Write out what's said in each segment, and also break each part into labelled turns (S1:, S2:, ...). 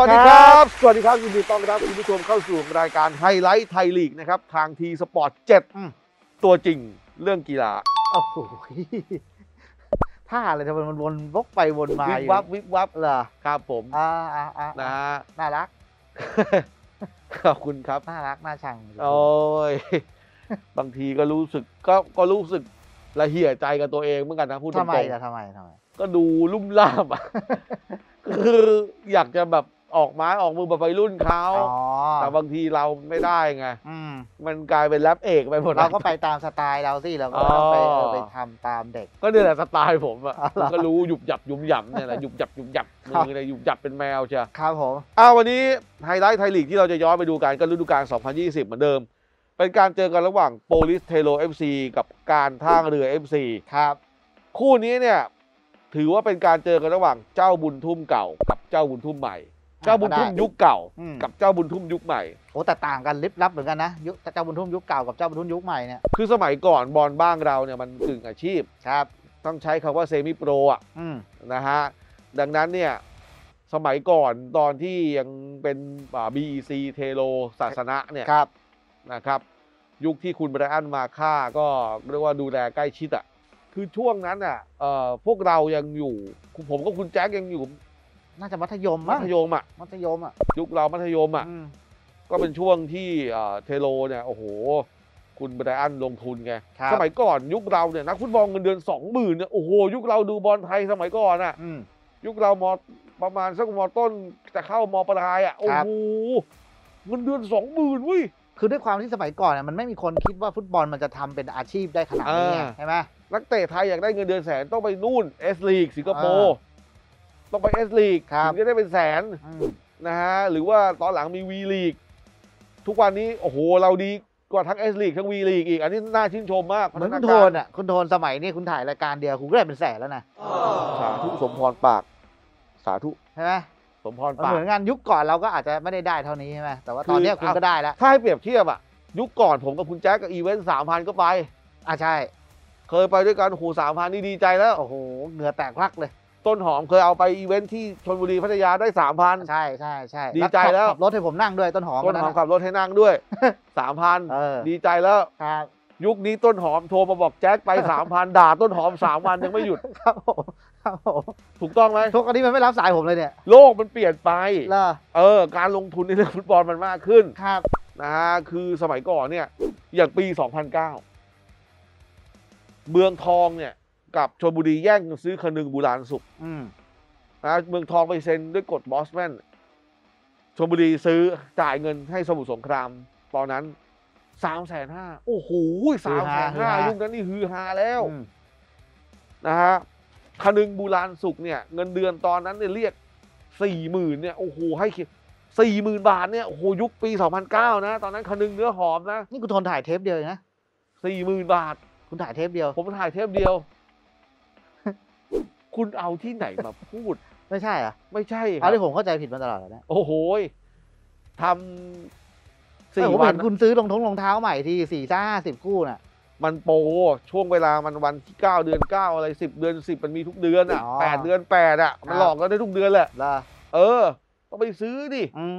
S1: วัสดีครับ สวัสดีครับยินดีต้อนรับคุณผู้ชมเข้าสู่รายการไฮไลท์ Thai League นะครับ ทาง T Sports เจ็ด
S2: อืม
S1: ตัวจริงเรื่องกีฬา
S2: โอ้โหท่าอะไรทำไมมันวนวกไปวนมา
S1: วิบ
S2: อยู่
S1: วับวิบวับ
S2: เหรอ
S1: ครับผม
S2: อ่าอ่าอ่า
S1: นะฮะ
S2: น่ารัก
S1: ขอบคุณครับ
S2: น่ารักน่าชัง
S1: โอ้ย บางทีก็รู้สึกก็ก็รู้สึกละเหี่ยใจกับตัวเองเหมือนกันนะพูดตรง
S2: ทำไมล่ะทำไมทำไม
S1: ๆก็ดูลุ่มล่ามอะคืออยากจะแบบ ออกไม้ออกมือแบบวัยรุ่นเขา
S2: อ๋อ
S1: แต่บางทีเราไม่ได้ไง
S2: อืม
S1: มันกลายเป็นแรปเอกไปหมด
S2: เราก็ไปตามสไตล์เราสิเราก็ต้องไป
S1: อ๋อ
S2: เออไปทำตามเด็ก
S1: ก็เนี่ยแหละสไตล์ผมอะ
S2: อ๋อเหรอ
S1: ก็รู้หยุบหยับหยุมหยับเนี่ยแหละหยุบหยับหยุบหยับ
S2: ครั
S1: มื
S2: บ
S1: อเลยหยุบหยับเป็นแมวเชียว
S2: ครับผม
S1: อ้าววันนี้ไฮไลท์ไทยลีกที่เราจะย้อนไปดูกันก็ฤดูกาล 2020 เหมือนเดิม เป็นการเจอกันระหว่างโปลิสเทโล FC กับการท่าเรือ FC
S2: ครับ
S1: คู่นี้เนี่ยถือว่าเป็นการเจอกันระหว่างเจ้าบุญทุ่มเก่ากับเจ้าบุญทุ่มใหม่ เจ้าบุญทุ่มยุคเก่า
S2: อืม
S1: กับเจ้าบุญทุ่มยุคใหม่
S2: โอ้แต่ต่างกันลิบลับเหมือนกันนะยุคเจ้าบุญทุ่มยุคเก่ากับเจ้าบุญทุ่มยุคใหม่เนี่ย
S1: คือสมัยก่อนบอลบ้างเราเนี่ยมันกึ่งอาชีพ
S2: ครับ
S1: ต้องใช้คำว่าเซมิโปรอะ
S2: อืม
S1: นะฮะ ดังนั้นเนี่ยสมัยก่อนตอนที่ยังเป็นอ่า BEC เทโลศาสนะเนี่ย
S2: ครับ
S1: นะครับยุคที่คุณไบรอันมาค่าก็เรียกว่าดูแลใกล้ชิดอะคือช่วงนั้นอะเอ่อพวกเรายังอยู่ ผมกับคุณแจ็คยังอยู่
S2: น่าจะมัธยม
S1: มั
S2: มั้ง
S1: ธยมอะ
S2: มัธยมอะ
S1: ยุคเรามัธยมอะ
S2: อืม
S1: ก็เป็นช่วงที่เอ่อเทโลเนี่ย โอ้โห คุณไบรอันลงทุนไง
S2: ครับ
S1: สมัยก่อนยุคเราเนี่ยนักฟุตบอลเงินเดือนสองหมื่นเนี่ย โอ้โห ยุคเราดูบอลไทยสมัยก่อนอะ
S2: อืม
S1: ยุคเรามประมาณสักมต้นจะเข้ามปลายอะ โอ้
S2: ครับ
S1: โห เงินเดือนสองหมื่นเว้ย
S2: คือด้วยความที่สมัยก่อนเนี่ยมันไม่มีคนคิดว่าฟุตบอลมันจะทำเป็นอาชีพได้ขนาดนี้ไง
S1: อ่า
S2: ใช่ไหม
S1: นักเตะไทยอยากได้เงินเดือนแสนต้องไปนู่นเอสลีกสิงคโปร์ ต้องไปเอสลีก
S2: ครับ
S1: ถึงจะได้เป็นแสน
S2: อืม
S1: นะฮะหรือว่าตอนหลังมีวีลีกทุกวันนี้โอ้โหเราดีกว่าทั้งเอสลีกทั้งวีลีกอีก อันนี้น่าชื่นชมมาก
S2: เหมือนคุณ
S1: พั
S2: โท
S1: ฒานการ
S2: อะคุณโทนสมัยนี้คุณถ่ายรายการเดียวคุณก็ได้เป็นแสนแล้วนะ
S1: สาธุสมพรปาก สาธุ
S2: ใช่ไหม
S1: สมพร
S2: มัน
S1: ปาก
S2: เหมือนกันยุคก่อนเราก็อาจจะไม่ได้ได้เท่านี้ใช่ไหมแต่ว่าตอนเนี้ย
S1: คือ
S2: คุณก็ได้แล้ว
S1: ถ้าให้เปรียบเทียบอะยุคก่อนผมกับคุณแจ็คกับอีเวนต์สามพันก็ไป
S2: อะใช่
S1: เคยไปด้วยกันโอ้โหสามพันนี่ดีใจแล้ว
S2: โอ้โหเหงื่อแตกพลักเลย
S1: ต้นหอมเคยเอาไปอีเวนท์ที่ชลบุรีพัทยาได้สามพัน
S2: ใช่ใช่ใช่
S1: ดีใจแล้ว
S2: ขับรถให้ผมนั่งด้วยต้นหอม
S1: ต้นหอม
S2: วัะ
S1: ขับรถให้นั่งด้วยสามพัน
S2: เออ
S1: ดีใจแล้ว
S2: ครับ
S1: ยุคนี้ต้นหอมโทรมาบอกแจ็คไปสามพันด่าต้นหอมสามวันยังไม่หยุด
S2: ครับผมครับผม
S1: ถูกต้องไหม
S2: ทุกอันนี้มันไม่รับสายผมเลยเนี่ย
S1: โลกมันเปลี่ยนไป
S2: เหรอ
S1: เออ การลงทุนในเรื่องฟุตบอลมันมากขึ้น
S2: ครับ
S1: นะฮะคือสมัยก่อนเนี่ย อย่างปี 2009 เมืองทองเนี่ย กับชลบุรีแย่งกันซื้อคนึงบูรานสุข
S2: อืม
S1: นะเมืองทองไปเซ็นด้วยกฎบอสแมนชลบุรีซื้อจ่ายเงินให้สมุทรสงคราม ตอนนั้นสามแสนห้าโอ้โหสามแสนห้ายุคนั้นนี่ฮือฮาแล้ว
S2: อืม
S1: นะฮะคนึงบูรานสุขเนี่ย เงินเดือนตอนนั้นเนี่ยเรียกสี่หมื่นเนี่ยโอ้โหให้สี่หมื่นบาทเนี่ยโอ้โหยุคปีสองพันเก้านะ ตอนนั้นคนึงเนื้อหอมนะ
S2: นี่คุณโทนถ่ายเทปเดียวเองนะ
S1: สี่หมื่นบาท
S2: คุณถ่ายเทปเดียว
S1: ผมถ่ายเทปเดียว คุณเอาที่ไหนมาพูด
S2: ไม่ใช่เหรอะ
S1: ไม่ใช่ค
S2: เอา
S1: รับ
S2: ที่ผมเข้าใจผิดมาตลอดเลยนะ
S1: โอ้โหยทำ
S2: เอ
S1: สี่
S2: อผม
S1: วั
S2: เห็
S1: น
S2: นคุณซื้อรองท้องรองเท้าใหม่ทีสี่ซ่าสิบคู่น่ะ
S1: มันโปรช่วงเวลามันวันที่เก้าเดือนเก้าอะไรสิบเดือนสิบมันมีทุกเดือนอะ
S2: อ๋อ
S1: แปดเดือนแปดอะ มัน
S2: ครับ
S1: หลอกกันได้ทุกเดือนแหละ
S2: เหรอ
S1: เออ ต้องไปซื้อดิ
S2: อืม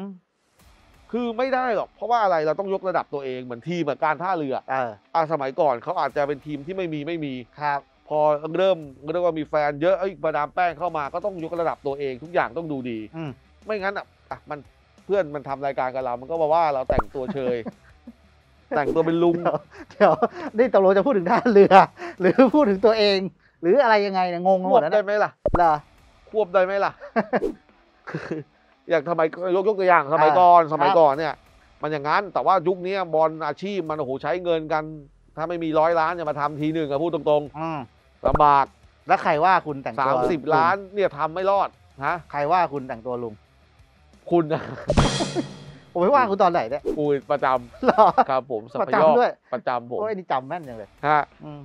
S1: คือไม่ได้หรอก เพราะว่าอะไรเราต้องยกระดับตัวเองเหมือนทีมแบบการท่าเรือ
S2: เออ
S1: อะสมัยก่อนเขาอาจจะเป็นทีมที่ไม่มีไม่มี
S2: ครับ
S1: พอเริ่มเรียกว่ามีแฟนเยอะเอ้ยมาดามแป้งเข้ามาก็ต้องยกระดับตัวเองทุกอย่างต้องดูดี
S2: อืม
S1: ไม่งั้นอะอะมันเพื่อนมันทำรายการกับเรา มันก็มาว่าเราแต่งตัวเชย แต่งตัวเป็นลุง
S2: เดี๋ยวนี่ตกลงจะพูดถึงท่าเรือ หรือพูดถึงตัวเอง หรืออะไรยังไงเนี่ยงง
S1: ค
S2: หม
S1: ว
S2: ด
S1: บ
S2: แล้ว
S1: ได้
S2: นะ
S1: ไหมล่ะ
S2: เหรอ
S1: ควบได้ไหมล่ะ คืออย่างสมัยยกยกตัวอย่างสมัย
S2: อ่า
S1: ก่อนสมัย
S2: ครับ
S1: ก่อนเนี่ย มันอย่างนั้นแต่ว่ายุคนี้บอลอาชีพมันโอ้โหใช้เงินกัน ถ้าไม่มีร้อยล้านจะมาทำทีหนึ่งอะพูดตรง
S2: อืม
S1: ๆ ลำบาก
S2: แล้วใครว่าคุณแต่ง
S1: สา
S2: ตัว
S1: มสิบ
S2: ลุง
S1: ล้านเนี่ยทำไม่รอดฮะ
S2: ใครว่าคุณแต่งตัวลุง
S1: คุณนะ
S2: ผมไม่ว่าคุณตอนไหนเนี่ย
S1: กูประจำ
S2: เหรอ
S1: ครับผมสั
S2: ประ
S1: พยอก
S2: จำด้วย
S1: ประจำผม
S2: โอ้ยนี่จำแม่นจังเลย
S1: ฮะ
S2: อืม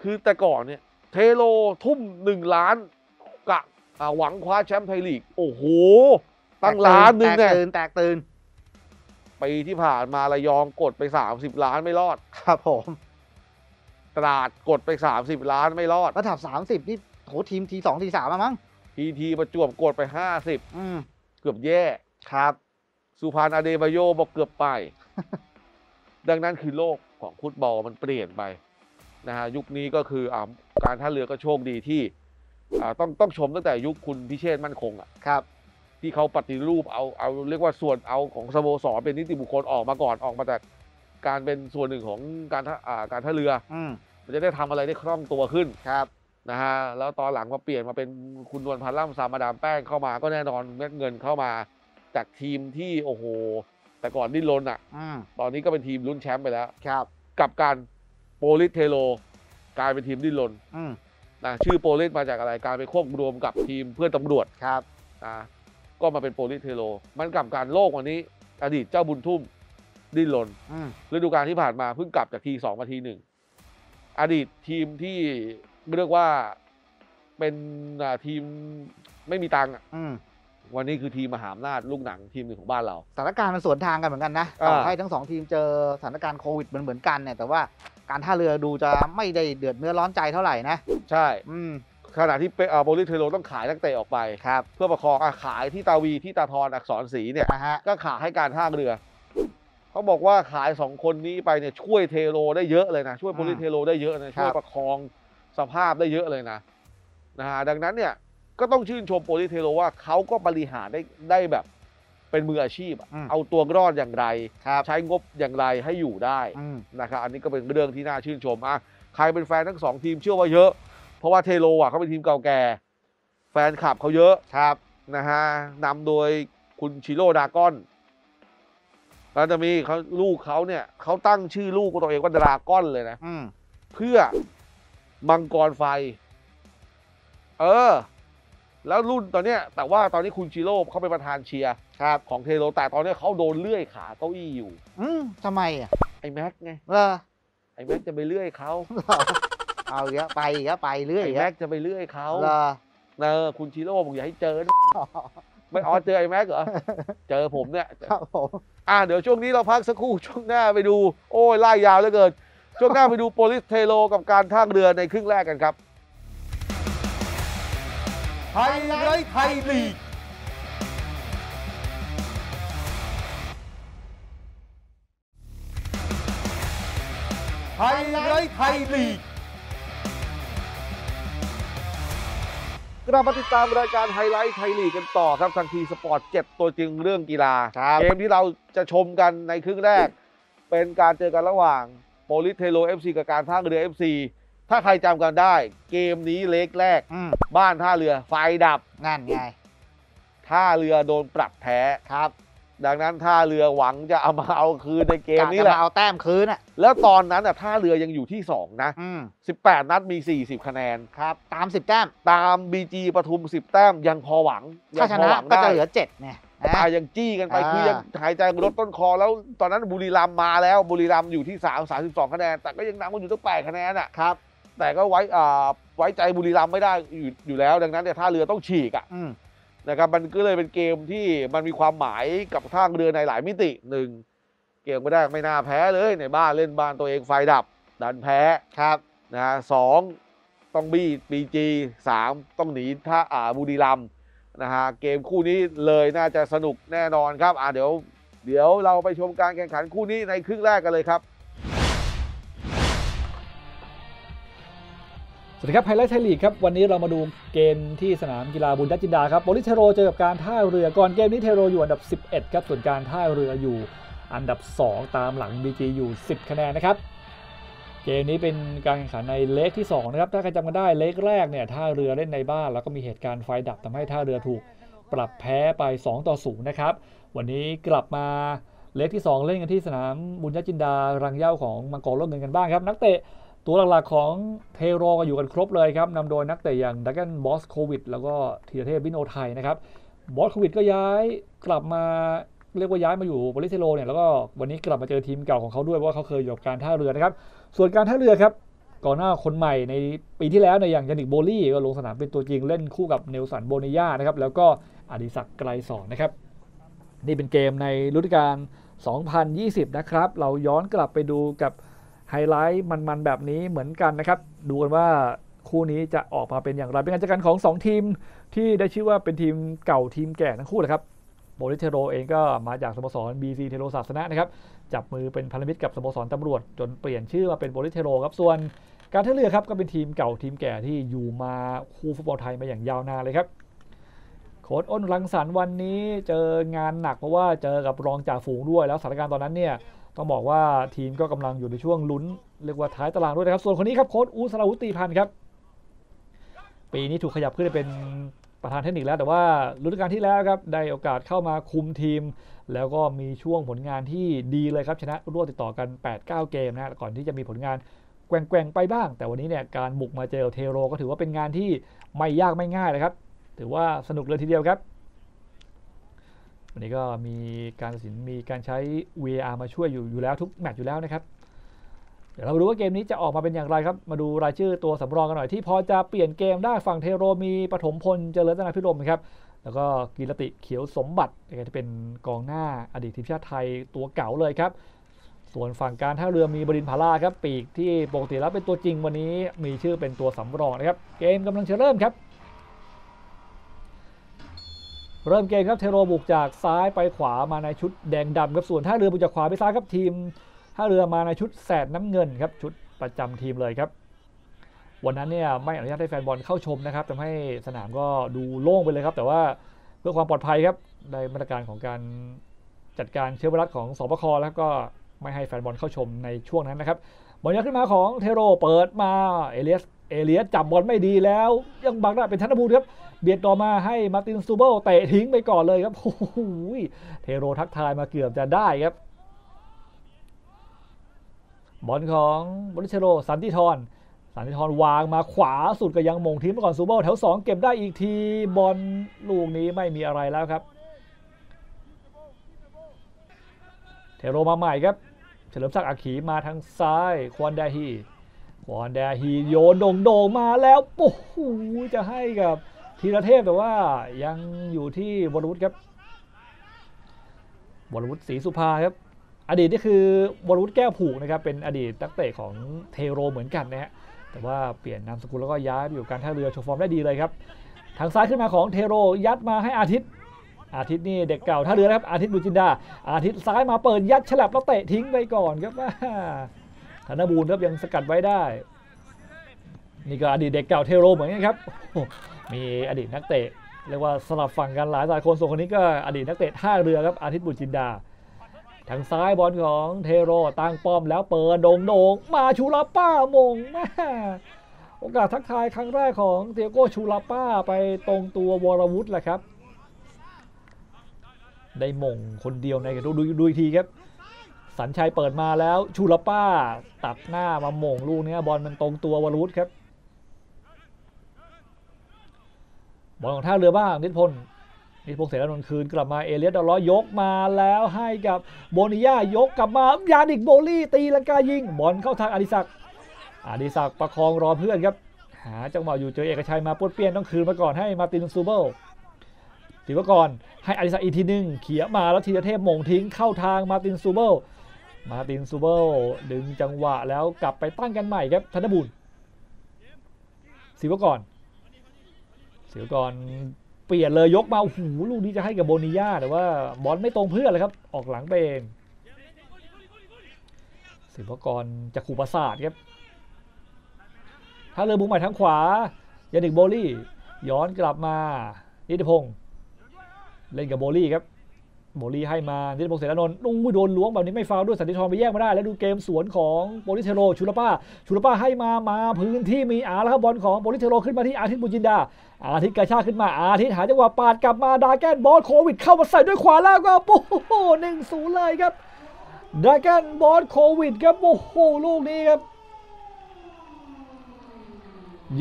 S1: คือแต่ก่อนเนี่ย เทโลทุ่มหนึ่งล้านกะอ่าหวังคว้าแชมป์ไทยลีก โอ้โห ตั้งล้านหนึ่ง
S2: แต
S1: เนี่ย
S2: กตื่นแตกตื่น
S1: ปีที่ผ่านมาระยองกดไป 30 ล้านไม่รอด
S2: ครับผม
S1: ตราดกดไป 30 ล้านไม่รอด
S2: ระดับสามสิบนี่โหทีมทีสองทีสามอะมั้ง
S1: ทีทีประจวบกดไป
S2: อืม
S1: 50 เกือบแย่
S2: ครับ
S1: สุพานอเดบาโยบอกเกือบไป ดังนั้นคือโลกของฟุตบอลมันเปลี่ยนไปนะฮะยุคนี้ก็คืออ่าการท่าเรือก็โชคดีที่อ่าต้องต้องชมตั้งแต่ยุคคุณพิเชษฐ์มั่นคงอะ
S2: ครับ
S1: ที่เขาปฏิรูปเอาเอาเรียกว่าส่วนเอาของสโมสรเป็นนิติบุคคลออกมาก่อนออกมาจาก การเป็นส่วนหนึ่งของการท่าอ่าการท่าเรือ
S2: อืม
S1: มันจะได้ทำอะไรได้คล่องตัวขึ้น
S2: ครับ
S1: นะฮะแล้วตอนหลังมาเปลี่ยนมาเป็นคุณนวลพรรณล่ำซามมาดามแป้งเข้ามาก็แน่นอนเม็ดเงินเข้ามาจากทีมที่โอ้โห แต่ก่อนดิ้นรนอะ
S2: อืม
S1: ตอนนี้ก็เป็นทีมลุ้นแชมป์ไปแล้ว
S2: ครับ
S1: กับการโปลิศเทโรกลายเป็นทีมดิ้นรน
S2: อืม
S1: นะชื่อโปลิสมาจากอะไรการไปควบรวมกับทีมเพื่อนตำรวจ
S2: ครับ
S1: นะก็มาเป็นโปลิสเทโลมันกลับการโลกวันนี้ อดีตเจ้าบุญทุ่ม ดิ้นรน
S2: อืม
S1: ฤดูกาลที่ผ่านมาเพิ่งกลับจากทีสองมาทีหนึ่งอดีตทีมที่เรียกว่าเป็นอ่าทีมไม่มีตังค์อะ
S2: อืม
S1: วันนี้คือทีมมหาอำนาจลูกหนังทีมหนึ่งของบ้านเรา
S2: สถานการณ์มันสวนทางกันเหมือนกันนะ
S1: อ่า
S2: ต่อให้ทั้งสองทีมเจอสถานการณ์โควิดเหมือนเหมือนๆกันเนี่ยแต่ว่าการท่าเรือดูจะไม่ได้เดือดเนื้อร้อนใจเท่าไหร่นะ
S1: ใช่
S2: อืม
S1: ขณะที่เปโปลิสเทโลต้องขายนักเตะออกไป
S2: ครับ
S1: เพื่อประคองอะขายที่ตาวีที่ตาทรอักษรศรีเนี่ย
S2: นะฮะ
S1: ก็ขายให้การท่าเรือ เขาบอกว่าขายสองคนนี้ไปเนี่ยช่วยเทโรได้เยอะเลยนะ ช่วยโปลิศเทโรได้เยอะนะช่วยประคองสภาพได้เยอะเลยนะนะฮะดังนั้นเนี่ยก็ต้องชื่นชมโปลิศเทโรว่าเขาก็บริหารได้ได้แบบเป็นมืออาชีพอะ
S2: อืม
S1: เอาตัวรอดอย่างไร
S2: ครับ
S1: ใช้งบอย่างไรให้อยู่ได้
S2: อืม
S1: นะครับอันนี้ก็เป็นเรื่องที่น่าชื่นชมอะใครเป็นแฟนทั้งสองทีมเชื่อว่าเยอะ เพราะว่าเทโลอะเขาเป็นทีมเก่าแก่ แฟนคลับเขาเยอะ
S2: ครับ
S1: นะฮะนำโดยคุณชิโร่ดากอน แล้วจะมีเขาลูกเขาเนี่ยเขาตั้งชื่อลูกตัวเองว่าดราก้อนเลยนะ
S2: อืม
S1: เพื่อมังกรไฟ เออ แล้วรุ่นตอนเนี้ย แต่ว่าตอนนี้คุณชิโร่เขาเป็นประธานเชียร์
S2: ครับ
S1: ของเทโรแต่ตอนเนี้ยเขาโดนเลื่อยขาเก้าอี้อยู่
S2: อืมทำไมอะ
S1: ไอ้แม็กไง
S2: เหรอ
S1: ไอ้แม็กจะไปเลื่อยเขา
S2: เอาอีกแล้วไปอีกแล้วไปเลื่อย
S1: อี
S2: ก
S1: แม็
S2: แล้วไอ้แม็
S1: กจะไปเลื่อยเขา
S2: เหรอ
S1: เออคุณชิโร่บอกอย่าให้เจอนะ ไม่อ๋อเจอไอ้แม็กเหรอ เจอผมเนี่ย
S2: ครับผม
S1: อ่าเดี๋ยวช่วงนี้เราพักสักครู่ช่วงหน้าไปดู โอ้ยไล่ยาวเหลือเกิน ช่วงหน้าไปดูโปลิศเทโรกับการท่าเรือในครึ่งแรกกันครับ
S3: ไฮไลท์ Thai Leagueไฮไลท์ Thai League ก
S1: ลับมาติดตามรายการไฮไลท์ Thai League กันต่อครับทาง T Sports เจ็ดตัวจริงเรื่องกีฬา
S2: ครับ
S1: เกมที่เราจะชมกันในครึ่งแรก เป็นการเจอกันระหว่างโปลิศเทโร FC กับการท่าเรือ FC ถ้าใครจำกันได้ เกมนี้เล็กแรก
S2: อืม
S1: บ้านท่าเรือไฟดับ
S2: นั่นไง
S1: ท่าเรือโดนปรับแพ้
S2: ครับ
S1: ดังนั้นท่าเรือหวังจะเอามาเอาคืนในเกม
S2: กะ
S1: นี้
S2: จะ
S1: แหละ
S2: มาเอาแต้มคืนอะ
S1: แล้วตอนนั้นน่ะท่าเรือยังอยู่ที่2นะ
S2: อืม
S1: 18 นัดมี 40 คะแนน
S2: ครับ ตามสิบแต้ม
S1: ตาม BG ปทุม 10 แต้มยังพอหวังยั
S2: ถ้าช
S1: พอ
S2: นะ
S1: หวัง
S2: ก็
S1: ได้
S2: จะเหลือเจ็ดเนี่ยนะ
S1: อ่ายังจี้กันไป
S2: อ่า
S1: คือยังหายใจรถต้นคอแล้วตอนนั้นบุรีรัมย์มาแล้วบุรีรัมย์อยู่ที่ 3 32 คะแนน แต่ก็ยังนำกันอยู่ตั้ง8คะแนนอะ
S2: ครับ
S1: แต่ก็ไว้อ่าไว้ใจบุรีรัมย์ไม่ได้อยู่อยู่แล้ว ดังนั้นเนี่ยท่าเรือต้องฉีกอะ
S2: อืม
S1: นะครับมันก็เลยเป็นเกมที่มันมีความหมายกับท่าเรือในหลายมิติหนึ่งเกมไม่ได้ไม่น่าแพ้เลยในบ้านเล่นบ้านตัวเองไฟดับ ดันแพ้
S2: ครับ
S1: นะฮะสองต้องบี้ปีจีสามต้องหนีท่าอ่าบุรีรัมย์นะฮะเกมคู่นี้เลยน่าจะสนุกแน่นอนครับอ่าเดี๋ยว เดี๋ยวเราไปชมการแข่งขันคู่นี้ในครึ่งแรกกันเลยครับ
S4: สวัสดีครับ ไฮไลท์ Thai League ครับ วันนี้เรามาดูเกมที่สนามกีฬาบุณยะจินดาครับโปลิศเทโรเจอกับการท่าเรือก่อนเกมนี้เทโรอยู่อันดับ 11 ครับ ส่วนการท่าเรืออยู่อันดับ 2 ตามหลัง BG อยู่ 10 คะแนนนะครับ เกมนี้เป็นการแข่งขันในเลกที่ 2 นะครับ ถ้าใครจำกันได้เลกแรกเนี่ยท่าเรือเล่นในบ้าน แล้วก็มีเหตุการณ์ไฟดับทำให้ท่าเรือถูกปรับแพ้ไป 2 ต่อ0นะครับวันนี้กลับมาเลกที่ 2 เล่นกันที่สนามบุณยะจินดารังเหย้าของมังกรโล่เงินกันบ้างครับนักเตะ ตัวหลักๆของเทโรก็อยู่กันครบเลยครับนำโดยนักเตะอย่างดราแกนบอสโควิชแล้วก็ธีรเทพวิโนทัยนะครับบอสโควิชก็ย้ายกลับมาเรียกว่าย้ายมาอยู่โปลิศเทโรเนี่ยแล้วก็วันนี้กลับมาเจอทีมเก่าของเขาด้วยเพราะว่าเขาเคยอยู่กับการท่าเรือนะครับ ส่วนการท่าเรือครับกองหน้าคนใหม่ในปีที่แล้วเนี่ยอย่างยานิกโบลี่ก็ลงสนามเป็นตัวจริงเล่นคู่กับเนลสันโบนิญานะครับแล้วก็อดิศักดิ์ไกรษรนะครับ นี่เป็นเกมในฤดูกาล2020 นะครับ เราย้อนกลับไปดูกับ ไฮไลท์มันๆแบบนี้เหมือนกันนะครับ ดูกันว่าคู่นี้จะออกมาเป็นอย่างไร เป็นการเจอกันของ 2 ทีมที่ได้ชื่อว่าเป็นทีมเก่าทีมแก่ทั้งคู่เลยครับโบริเทโรเองก็มาจากสโมสร BC เทโรศาสนะนะครับ จับมือเป็นพันธมิตรกับสโมสรตำรวจ จนเปลี่ยนชื่อมาเป็นโบริเทโรครับ ส่วนการท่าเรือครับก็เป็นทีมเก่าทีมแก่ที่อยู่มาคู่ฟุตบอลไทยมาอย่างยาวนานเลยครับโค้ชอ้นรังสรรค์วันนี้เจองานหนักเพราะว่าเจอกับรองจ่าฝูงด้วยแล้วสถานการณ์ตอนนั้นเนี่ย ต้องบอกว่าทีมก็กำลังอยู่ในช่วงลุ้นเรียกว่าท้ายตารางด้วยนะครับ ส่วนคนนี้ครับโค้ชอูสราวุตีพันธ์ครับ ปีนี้ถูกขยับขึ้นไปเป็นประธานเทคนิคแล้ว แต่ว่าฤดูกาลที่แล้วครับได้โอกาสเข้ามาคุมทีม แล้วก็มีช่วงผลงานที่ดีเลยครับชนะรวดติดต่อกัน 8-9 เกมนะก่อนที่จะมีผลงานแกว่งๆไปบ้าง แต่วันนี้เนี่ยการบุกมาเจอเทโร ก็ถือว่าเป็นงานที่ไม่ยากไม่ง่ายเลยครับ ถือว่าสนุกเลยทีเดียวครับ วันนี้ก็มีการตัดสินมีการใช้ VAR มาช่วยอยู่อยู่แล้วทุกแมตช์อยู่แล้วนะครับ เดี๋ยวเราดูว่าเกมนี้จะออกมาเป็นอย่างไรครับ มาดูรายชื่อตัวสำรองกันหน่อยที่พอจะเปลี่ยนเกมได้ฝั่งเทโรมีปฐมพลเจริญธนาพิรมครับแล้วก็กีรติเขียวสมบัตินะเป็นกองหน้าอดีตทีมชาติไทยตัวเก่าเลยครับส่วนฝั่งการท่าเรือมีบรินพาราครับปีกที่ปกติแล้วเป็นตัวจริงวันนี้มีชื่อเป็นตัวสำรองนะครับ เกมกำลังจะเริ่มครับ เริ่มเกมครับเทโรบุกจากซ้ายไปขวามาในชุดแดงดำครับส่วนท่าเรือบุกจากขวาไปซ้ายครับทีมท่าเรือมาในชุดแสดน้ำเงินครับชุดประจำทีมเลยครับ วันนั้นเนี่ยไม่อนุญาตให้แฟนบอลเข้าชมนะครับทำให้สนามก็ดูโล่งไปเลยครับ แต่ว่าเพื่อความปลอดภัยครับในมาตรการของการจัดการเชื้อไวรัสของสบคแล้วก็ไม่ให้แฟนบอลเข้าชมในช่วงนั้นนะครับบอลยกขึ้นมาของเทโรเปิดมาเอเลียส เอเลียสจับบอลไม่ดีแล้ว ยังบังได้เป็นธนบูรณ์ครับ เบียดต่อมาให้มาร์ตินสตูเบิลเตะทิ้งไปก่อนเลยครับโอ้โหเทโรทักทายมาเกือบจะได้ครับ บอลของโปลิศเทโรสันติธรสันติธรวางมาขวาสุดก็ยังมงทิ้งไปก่อนสตูเบิลแถว 2 เก็บได้อีกทีบอลลูกนี้ไม่มีอะไรแล้วครับ เทโรมาใหม่ครับ เฉลิมศักดิ์อักขีมาทางซ้าย ควอนแดฮี ควอนแดฮีโยนโด่งโด่งมาแล้วโอ้โหจะให้กับธีรเทพแต่ว่ายังอยู่ที่วรวุฒิครับวรวุฒิศรีสุภาครับ อดีตนี่คือวรวุฒิแก้วผูกนะครับเป็นอดีตนักเตะของเทโรเหมือนกันนะฮะแต่ว่าเปลี่ยนนามสกุลแล้วก็ย้ายไปอยู่การท่าเรือโชว์ฟอร์มได้ดีเลยครับทางซ้ายขึ้นมาของเทโรยัดมาให้อาทิตย์ อาทิตย์นี่เด็กเก่าท่าเรือนะครับอาทิตย์บุจินดาอาทิตย์ซ้ายมาเปิดยัดฉลับแล้วเตะทิ้งไปก่อนครับ ธนบูรณ์ครับยังสกัดไว้ได้ นี่ก็อดีตเด็กเก่าเทโรเหมือนกันครับ มีอดีตนักเตะเรียกว่าสลับฝั่งกันหลายหลายคนส่วนคนนี้ก็อดีตนักเตะท่าเรือครับอาทิตย์บุญจินดา ทางซ้ายบอลของเทโรตั้งป้อมแล้วเปิดโด่งโด่งมาชูลาป้ามงแม่โอกาสทักทายครั้งแรกของติอาโก้ชูลาปาไปตรงตัววรวุฒิแหละครับ ได้โหม่งคนเดียวในดูดูดูอีกทีครับ สัญชัยเปิดมาแล้วชูลป้าตัดหน้ามาโหม่งลูกเนี้ยบอลมันตรงตัววรวุฒิครับ บอลของท่าเรือบ้างนิติพลนิติพงษ์เสรานนท์คืนกลับมาเอเลียสดอเลาะยกมาแล้วให้กับโบนิญ่ายกกลับมายานิกโบลี่ตีลังกายิงบอลเข้าทางอดิศักดิ์อดิศักดิ์ประคองรอเพื่อนครับ หาจังหวะอยู่เจอเอกชัยมาประกบเปลี่ยนต้องคืนมาก่อนให้มาตินซูเบิลถือว่าก่อนให้อดิศักดิ์อีกทีหนึ่งเขี่ยมาแล้วธีรเทพโหม่งทิ้งเข้าทางมาตินซูเบิล มาตินซูเบิลดึงจังหวะแล้วกลับไปตั้งกันใหม่ครับธนบุญศิวกรศิวกรเปลี่ยนเลยยกมาโอ้โหลูกนี้จะให้กับโบนิญ่าแต่ว่าบอลไม่ตรงเพื่อนเลยครับ ออกหลังไปเองศิวกรจะขู่ประสาทครับท่าเรือบุกใหม่ทางขวายานิกโบลี่ ย้อนกลับมานิติพงศ์เล่นกับโบลี่ครับ โบลี่ให้มานิติพงศ์เสรานนท์นุ่งโดนล้วงแบบนี้ไม่ฟาวล์ด้วยสันติธรไปแยกมาได้ แล้วดูเกมสวนของโปลิศเทโรชูลาปาชูลาปาให้มามาพื้นที่มีอาแล้วครับบอลของโปลิศเทโรขึ้นมาที่อาทิตย์บุญจินดา อาทิตย์กระชากขึ้นมาอาทิตย์หาจังหวะปาดกลับมาดาแกนบอลโควิดเข้ามาใส่ด้วยขวาแล้วก็โอ้โหหนึ่งศูนย์เลยครับดาแกนบอลโควิดครับโอ้โหลูกนี้ครับ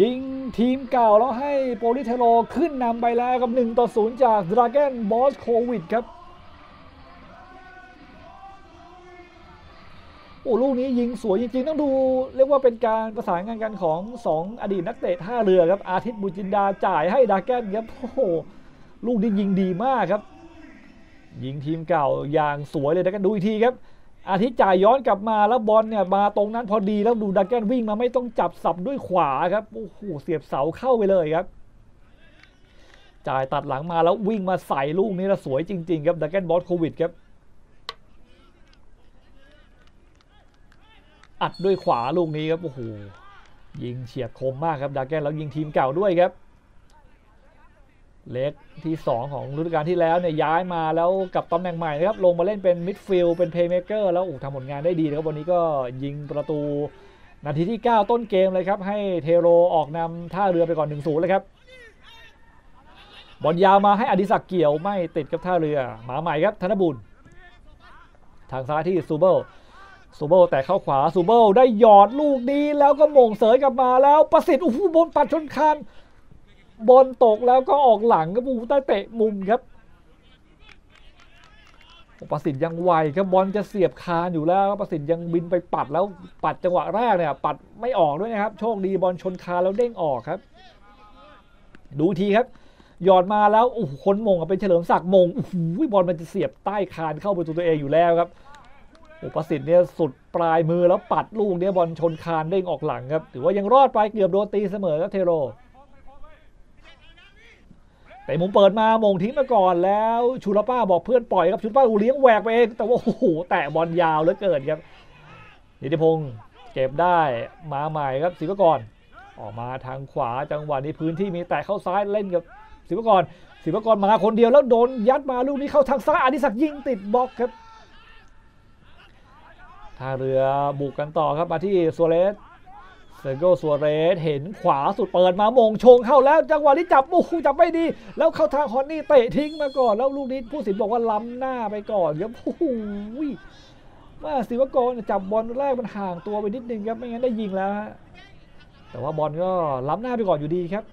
S4: ยิงทีมเก่าแล้วให้โปลิเทโรขึ้นนำไปแล้วกับ1ต่อ0จากดราแกนบอสโควิดครับ อ้ลูกนี้ยิงสวยจริงๆ ต้องดู เรียกว่าเป็นการประสานงานกันของ 2 อดีตนักเตะท่าเรือครับ อาทิตย์บุจินดาจ่ายให้ดาแกนครับโอ้โหลูกนี้ยิงดีมากครับ ยิงทีมเก่าอย่างสวยเลยดาแกนดูอีกทีครับ อาทิตย์จ่ายย้อนกลับมาแล้วบอลเนี่ยมาตรงนั้นพอดีแล้วดูดาแกนวิ่งมาไม่ต้องจับสับด้วยขวาครับโอ้โหเสียบเสาเข้าไปเลยครับจ่ายตัดหลังมาแล้ววิ่งมาใส่ลูกนี้แล้วสวยจริง ๆ ครับดักแกนบอสโควิดครับ อัดด้วยขวาลูกนี้ครับโอ้โหยิงเฉียบคมมากครับดรากันแล้วยิงทีมเก่าด้วยครับ เลกที่ 2 ของฤดูกาลที่แล้วเนี่ยย้ายมาแล้วกับตำแหน่งใหม่นะครับ ลงมาเล่นเป็นมิดฟิลด์เป็นเพลย์เมกเกอร์แล้วโอ้ทำผลงานได้ดีนะครับวันนี้ก็ยิงประตูนาทีที่ 9 ต้นเกมเลยครับให้เทโรออกนำท่าเรือไปก่อน 1-0เลยครับบอลยาวมาให้อดิศักดิ์เกี่ยวไม่ติดกับท่าเรือ มาใหม่ครับธนบุญทางซ้ายที่ซูเบิล ซูเบิลแตะเข้าขวาซูเบิลได้หยอดลูกนี้แล้วก็โหม่งเสยกลับมาแล้วประสิทธิ์โอ้โหบินปัดชนคานบอลตกแล้วก็ออกหลังครับปูใต้เตะมุมครับประสิทธิ์ยังไวครับบอลจะเสียบคานอยู่แล้วประสิทธิ์ยังบินไปปัดแล้วปัดจังหวะแรกเนี่ยปัดไม่ออกด้วยนะครับ โชคดีบอลชนคานแล้วเด้งออกครับ ดูทีครับหยอดมาแล้วโอ้คนโหม่งอะเป็นเฉลิมศักดิ์โหม่งโอ้โหบอลมันจะเสียบใต้คานเข้าประตูตัวเองอยู่แล้วครับ อ้ประสิทธิ์เนี่ยสุดปลายมือแล้วปัดลูกเนี่ยบอลชนคานเด้งออกหลังครับถือว่ายังรอดไปเกือบโดนตีเสมอครับเทโรแต่มุมเปิดมามงทิ้งมาก่อนแล้วชูลป้าบอกเพื่อนปล่อยครับชูลป้าอูเลี้ยงแหวกไปเองแต่ว่าโอ้โหแตะบอลยาวเหลือเกินครับนิติพงศ์เก็บได้มาใหม่ครับศิวกรออกมาทางขวาจังหวะนี้พื้นที่มีแตะเข้าซ้ายเล่นกับศิวกรศิวกรมาคนเดียวแล้วโดนยัดมาลูกนี้เข้าทางซ้ายอดิศักดิ์ยิงติดบล็อกครับ ท่าเรือบุกกันต่อครับมาที่ซัวเรสเซร์คิโอซัวเรสเห็นขวาสุดเปิดมาโหม่งชงเข้าแล้วจังหวะนี้จับโอ้โหจับไม่ดี แล้วเข้าทางฮอนนี่เตะทิ้งมาก่อน แล้วลูกนี้ผู้ตัดสินบอกว่าล้ำหน้าไปก่อนครับโอ้โหว่าศิวกรจับบอลแรกมันห่างตัวไปนิดนึงครับไม่งั้นได้ยิงแล้วฮะแต่ว่าบอลก็ล้ำหน้าไปก่อนอยู่ดีครับ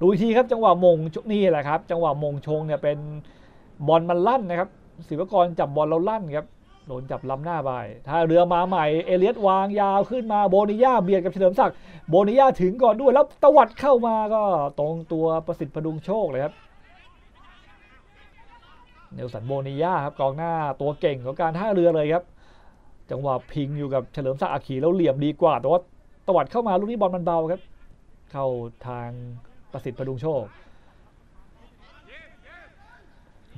S4: ดูทีครับจังหวะมงนี่แหละครับ จังหวะมงชงเนี่ยเป็นบอลมันลั่นนะครับ ศิวกรจับบอลเราลั่นครับโดนจับล้ำหน้าไปถ้าเรือมาใหม่เอเลียสวางยาวขึ้นมาโบนิยาเบียดกับเฉลิมศักดิ์โบนิยาถึงก่อนด้วยแล้วตวัดเข้ามาก็ตรงตัวประสิทธิ์พดุงโชคเลยครับเนลสันโบนิยาครับกองหน้าตัวเก่งของการท่าเรือเลยครับ จังหวะพิงอยู่กับเฉลิมศักดิ์อาขีแล้วเหลี่ยมดีกว่าแต่ว่าตวัดเข้ามาลูกนี้บอลมันเบาครับ เข้าทางประสิทธิ์พดุงโชค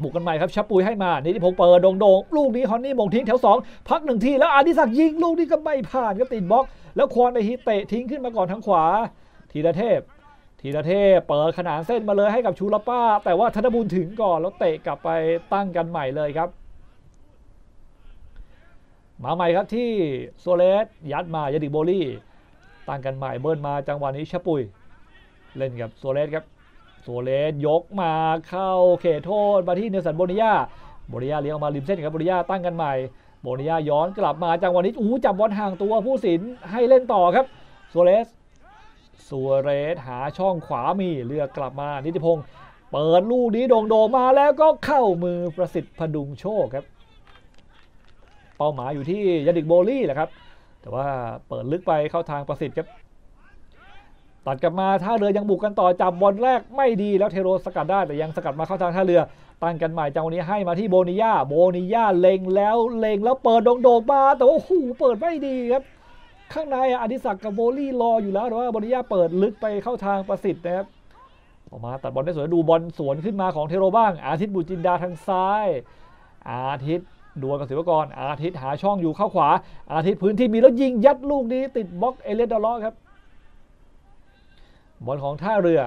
S4: บุกกันใหม่ครับชับปุยให้มานิติพงศ์เปิดโด่งๆลูกนี้ฮอนนี่มงทิ้งแถว 2 พักหนึ่งทีแล้วอาดิศักดิ์ยิงลูกนี้ก็ไม่ผ่านก็ติดบล็อก แล้วควอนไปฮิตเตะทิ้งขึ้นมาก่อนทางขวาทีละเทพทีละเทพเปิดขนานเส้นมาเลยให้กับชูลป้า แต่ว่าธนบุญถึงก่อนแล้วเตะกลับไปตั้งกันใหม่เลยครับ มาใหม่ครับที่โซเลสยัดมายาดิโบลี่ตั้งกันใหม่เบิ้ลมาจังหวะนี้ชะปุย เล่นกับโซเลสครับ โซเลสยกมาเข้าเขตโทษมาที่เนลสันโบนิยาโบนิยาเลี้ยงออกมาริมเส้นครับโบนิยาตั้งกันใหม่โบนิยาย้อนกลับมาจังหวะนี้อู้จับบอลห่างตัวผู้สินให้เล่นต่อครับโซเลสโซเลสหาช่องขวามีเลือกกลับมานิติพงศ์เปิดลูกนี้โด่งๆมาแล้วก็เข้ามือประสิทธิ์ผดุงโชคครับ เป้าหมายอยู่ที่ยานิกโบลี่แหละครับ แต่ว่าเปิดลึกไปเข้าทางประสิทธิ์ครับ ตัดกลับมาท่าเรือยังบุกกันต่อจับบอลแรกไม่ดีแล้วเทโรสกัดได้แต่ยังสกัดมาเข้าทางท่าเรือ ตั้งกันใหม่จังหวะนี้ให้มาที่โบนิญ่าโบนิญ่าเล็งแล้วเล็งแล้วเปิดโด่งๆมาแต่ว่าโอ้โหเปิดไม่ดีครับ ข้างในอดิศักดิ์กับโบลี่รออยู่แล้วแต่ว่าโบนิญ่าเปิดลึกไปเข้าทางประสิทธิ์นะครับออกมาตัดบอลได้สวยดูบอลสวนขึ้นมาของเทโรบ้าง อาทิตย์บุญจินดาทางซ้าย อาทิตย์ดวลกับศิวกรอาทิตย์หาช่องอยู่เข้าขวา อาทิตย์พื้นที่มีแล้วยิงยัดลูกนี้ติดบล็อกเอเลียสดอเลาะครับ บอลของท่าเรือ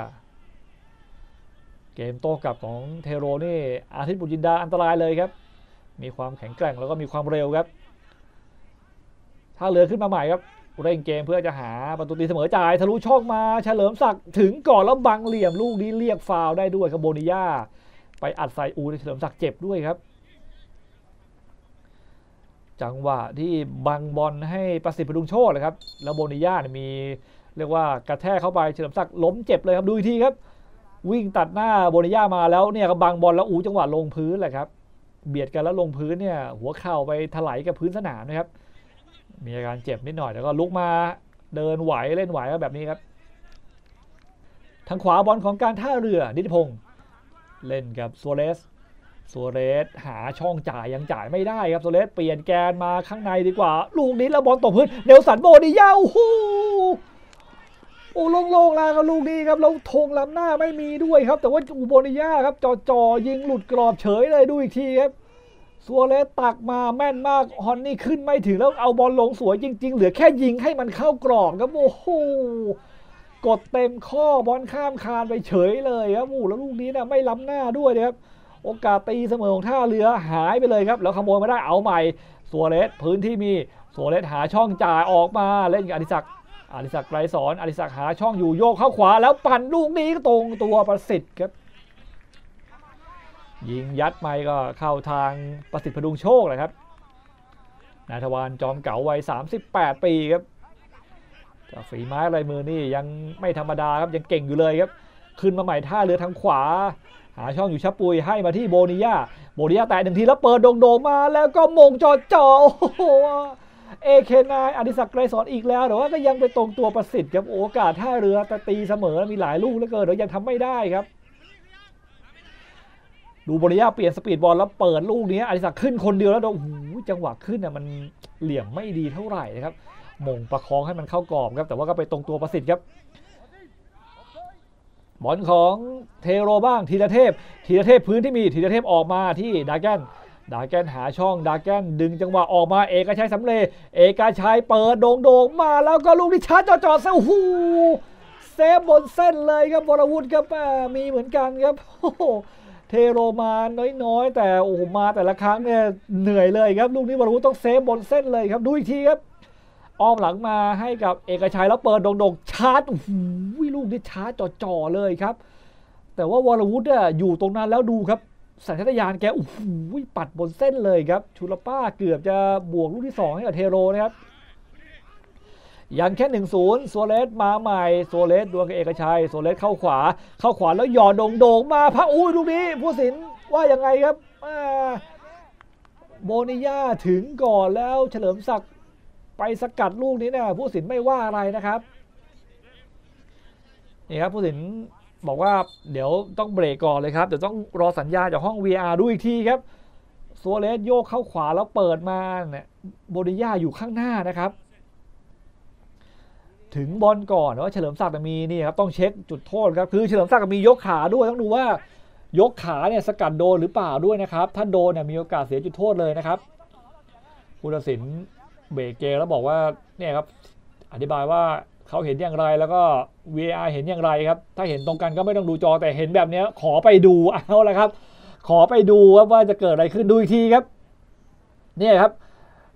S4: เกมโต้กลับของเทโรนี่อาทิตย์บุญจินดาอันตรายเลยครับ มีความแข็งแกร่งแล้วก็มีความเร็วครับท่าเรือขึ้นมาใหม่ครับเร่งเกมเพื่อจะหาประตูตีเสมอจ่ายทะลุช่องมาเฉลิมศักดิ์ถึงก่อนแล้วบังเหลี่ยมลูกนี้เรียกฟาวได้ด้วยครับโบนิยาไปอัดใส่อูเฉลิมศักดิ์เจ็บด้วยครับ จังหวะที่บังบอลให้ประสิทธิ์พดุงโชคเลยครับ แล้วโบนิยาเนี่ยมี เรียกว่ากระแทกเข้าไปเฉลิมศักดิ์ล้มเจ็บเลยครับดูอีกทีครับ วิ่งตัดหน้าโบนิยามาแล้วเนี่ยก็บังบอลแล้วอูจังหวะลงพื้นแหละครับ เบียดกันแล้วลงพื้นเนี่ยหัวเข่าไปถลายกับพื้นสนามนะครับ มีอาการเจ็บนิดหน่อยแล้วก็ลุกมาเดินไหวเล่นไหวก็แบบนี้ครับ ทางขวาบอลของการท่าเรือนิติพงศ์เล่นกับซัวเรสซัวเรสหาช่องจ่ายยังจ่ายไม่ได้ครับซัวเรสเปลี่ยนแกนมาข้างในดีกว่า ลูกนี้แล้วบอลตกพื้นเนลสันโบนิยาโอ้โห อ้โล่งๆแล้วครับลูกนี้ครับแล้วธงล้ำหน้าไม่มีด้วยครับ แต่ว่าอุโบนิยาครับจ่อจอๆยิงหลุดกรอบเฉยเลยดูอีกทีครับซัวเรสตักมาแม่นมากฮอนนี่ขึ้นไม่ถึงแล้วเอาบอลลงสวยจริง ๆ เหลือแค่ยิงให้มันเข้ากรอบครับโอ้โหกดเต็มข้อบอลข้ามคานไปเฉยเลยครับโอ้แล้วลูกนี้นะไม่ล้ำหน้าด้วยนะครับโอกาสตีเสมอของท่าเรือหายไปเลยครับแล้วขโมยไมาได้เอาใหม่สัวเรสพื้นที่มีสัวเรสหาช่องจ่ายออกมาเล่นกับอดิศักดิ์ อดิศักไกรสอนอดิศักหาช่องอยู่โยกเข้าขวา แล้วปั่นลูกนี้ตรงตัวประสิทธิ์ครับ ยิงยัดไม่ก็เข้าทางประสิทธิ์พดุงโชคเลยครับนาทวารจอมเก๋าวัย 38 ปีครับจากฝีไม้ลายมือนี่ยังไม่ธรรมดาครับยังเก่งอยู่เลยครับ ขึ้นมาใหม่ท่าเรือทางขวา หาช่องอยู่ชับปุยให้มาที่โบนิยาโบนิยาแตะหนึ่งทีแล้วเปิดโด่งๆมาแล้วก็มงจอจ่อโอ้โห เอเคนายอดิศักดิ์ไกรสอนอีกแล้วแต่ว่าก็ยังไปตรงตัวประสิทธิ์ครับโอกาสท่าเรือแต่ตีเสมอมีหลายลูกเหลือเกินเดี๋ยวยังทำไม่ได้ครับ ดูบนิยาเปลี่ยนสปีดบอลแล้วเปิดลูกนี้อดิศักดิ์ขึ้นคนเดียวแล้วโอ้โหจังหวะขึ้นน่ะมันเหลี่ยมไม่ดีเท่าไหร่นะครับมงประคองให้มันเข้ากรอบครับ แต่ว่าก็ไปตรงตัวประสิทธิ์ครับบอลของเทโรบ้างธีรเทพธีรเทพพื้นที่มีธีรเทพออกมาที่ดาแกน ดาแกนหาช่องดาแกนดึงจังหวะออกมาเอกชัยสำเร็จเอกชัยเปิดโด่งๆมาแล้วก็ลูกที่ชาร์จจ่อๆเซโอ้โหเซฟบนเส้นเลยครับวรวุฒิครับอ่ามีเหมือนกันครับโอ้โหเทโรมาน้อยๆ แต่โอ้โหมาแต่ละครั้งเนี่ยเหนื่อยเลยครับลูกนี้วรวุฒิต้องเซฟบนเส้นเลยครับดูอีกทีครับอ้อมหลังมาให้กับเอกชัยแล้วเปิดโด่งๆชาร์จโอ้โหลูกนี้ชาร์จจ่อๆเลยครับ แต่ว่าวรวุฒิอยู่ตรงนั้นแล้วดูครับ สัญชาตญาณแกโอ้โหปัดบนเส้นเลยครับชูลาปาเกือบจะบวกลูกที่ 2 ให้กับเทโรนะครับยังแค่1นึ่งศูนย์โซเลสมาใหม่โซเลสดวลกับเอกชัยโซเลสเข้าขวา เข้าขวาแล้วหย่อนโด่งๆมาพักอุ้ยลูกนี้ผู้สินว่ายังไงครับโบนิยาถึงก่อนแล้วเฉลิมศักดิ์ไปสกัดลูกนี้นี่ยผู้สินไม่ว่าอะไรนะครับนี่ครับผู้สิน บอกว่าเดี๋ยวต้องเบรกก่อนเลยครับ เดี๋ยวต้องรอสัญญาณจากห้อง VR ดูอีกทีครับซัวเรสโยกเข้าขวาแล้วเปิดมาเนี่ยโบดิยาอยู่ข้างหน้านะครับ ถึงบอลก่อนว่าเฉลิมศักดิ์มีนี่ครับต้องเช็คจุดโทษครับคือเฉลิมศักดิ์มียกขาด้วยต้องดูว่ายกขาเนี่ยสกัดโดนหรือเปล่าด้วยนะครับ ถ้าโดนเนี่ยมีโอกาสเสียจุดโทษเลยนะครับผู้ตัดสินเบรกเกมแล้วบอกว่าเนี่ยครับอธิบายว่า เขาเห็นอย่างไรแล้วก็ VAR เห็นอย่างไรครับ ถ้าเห็นตรงกันก็ไม่ต้องดูจอแต่เห็นแบบนี้ขอไปดูเอาละครับ ขอไปดูว่าจะเกิดอะไรขึ้นดูอีกทีครับเนี่ยครับ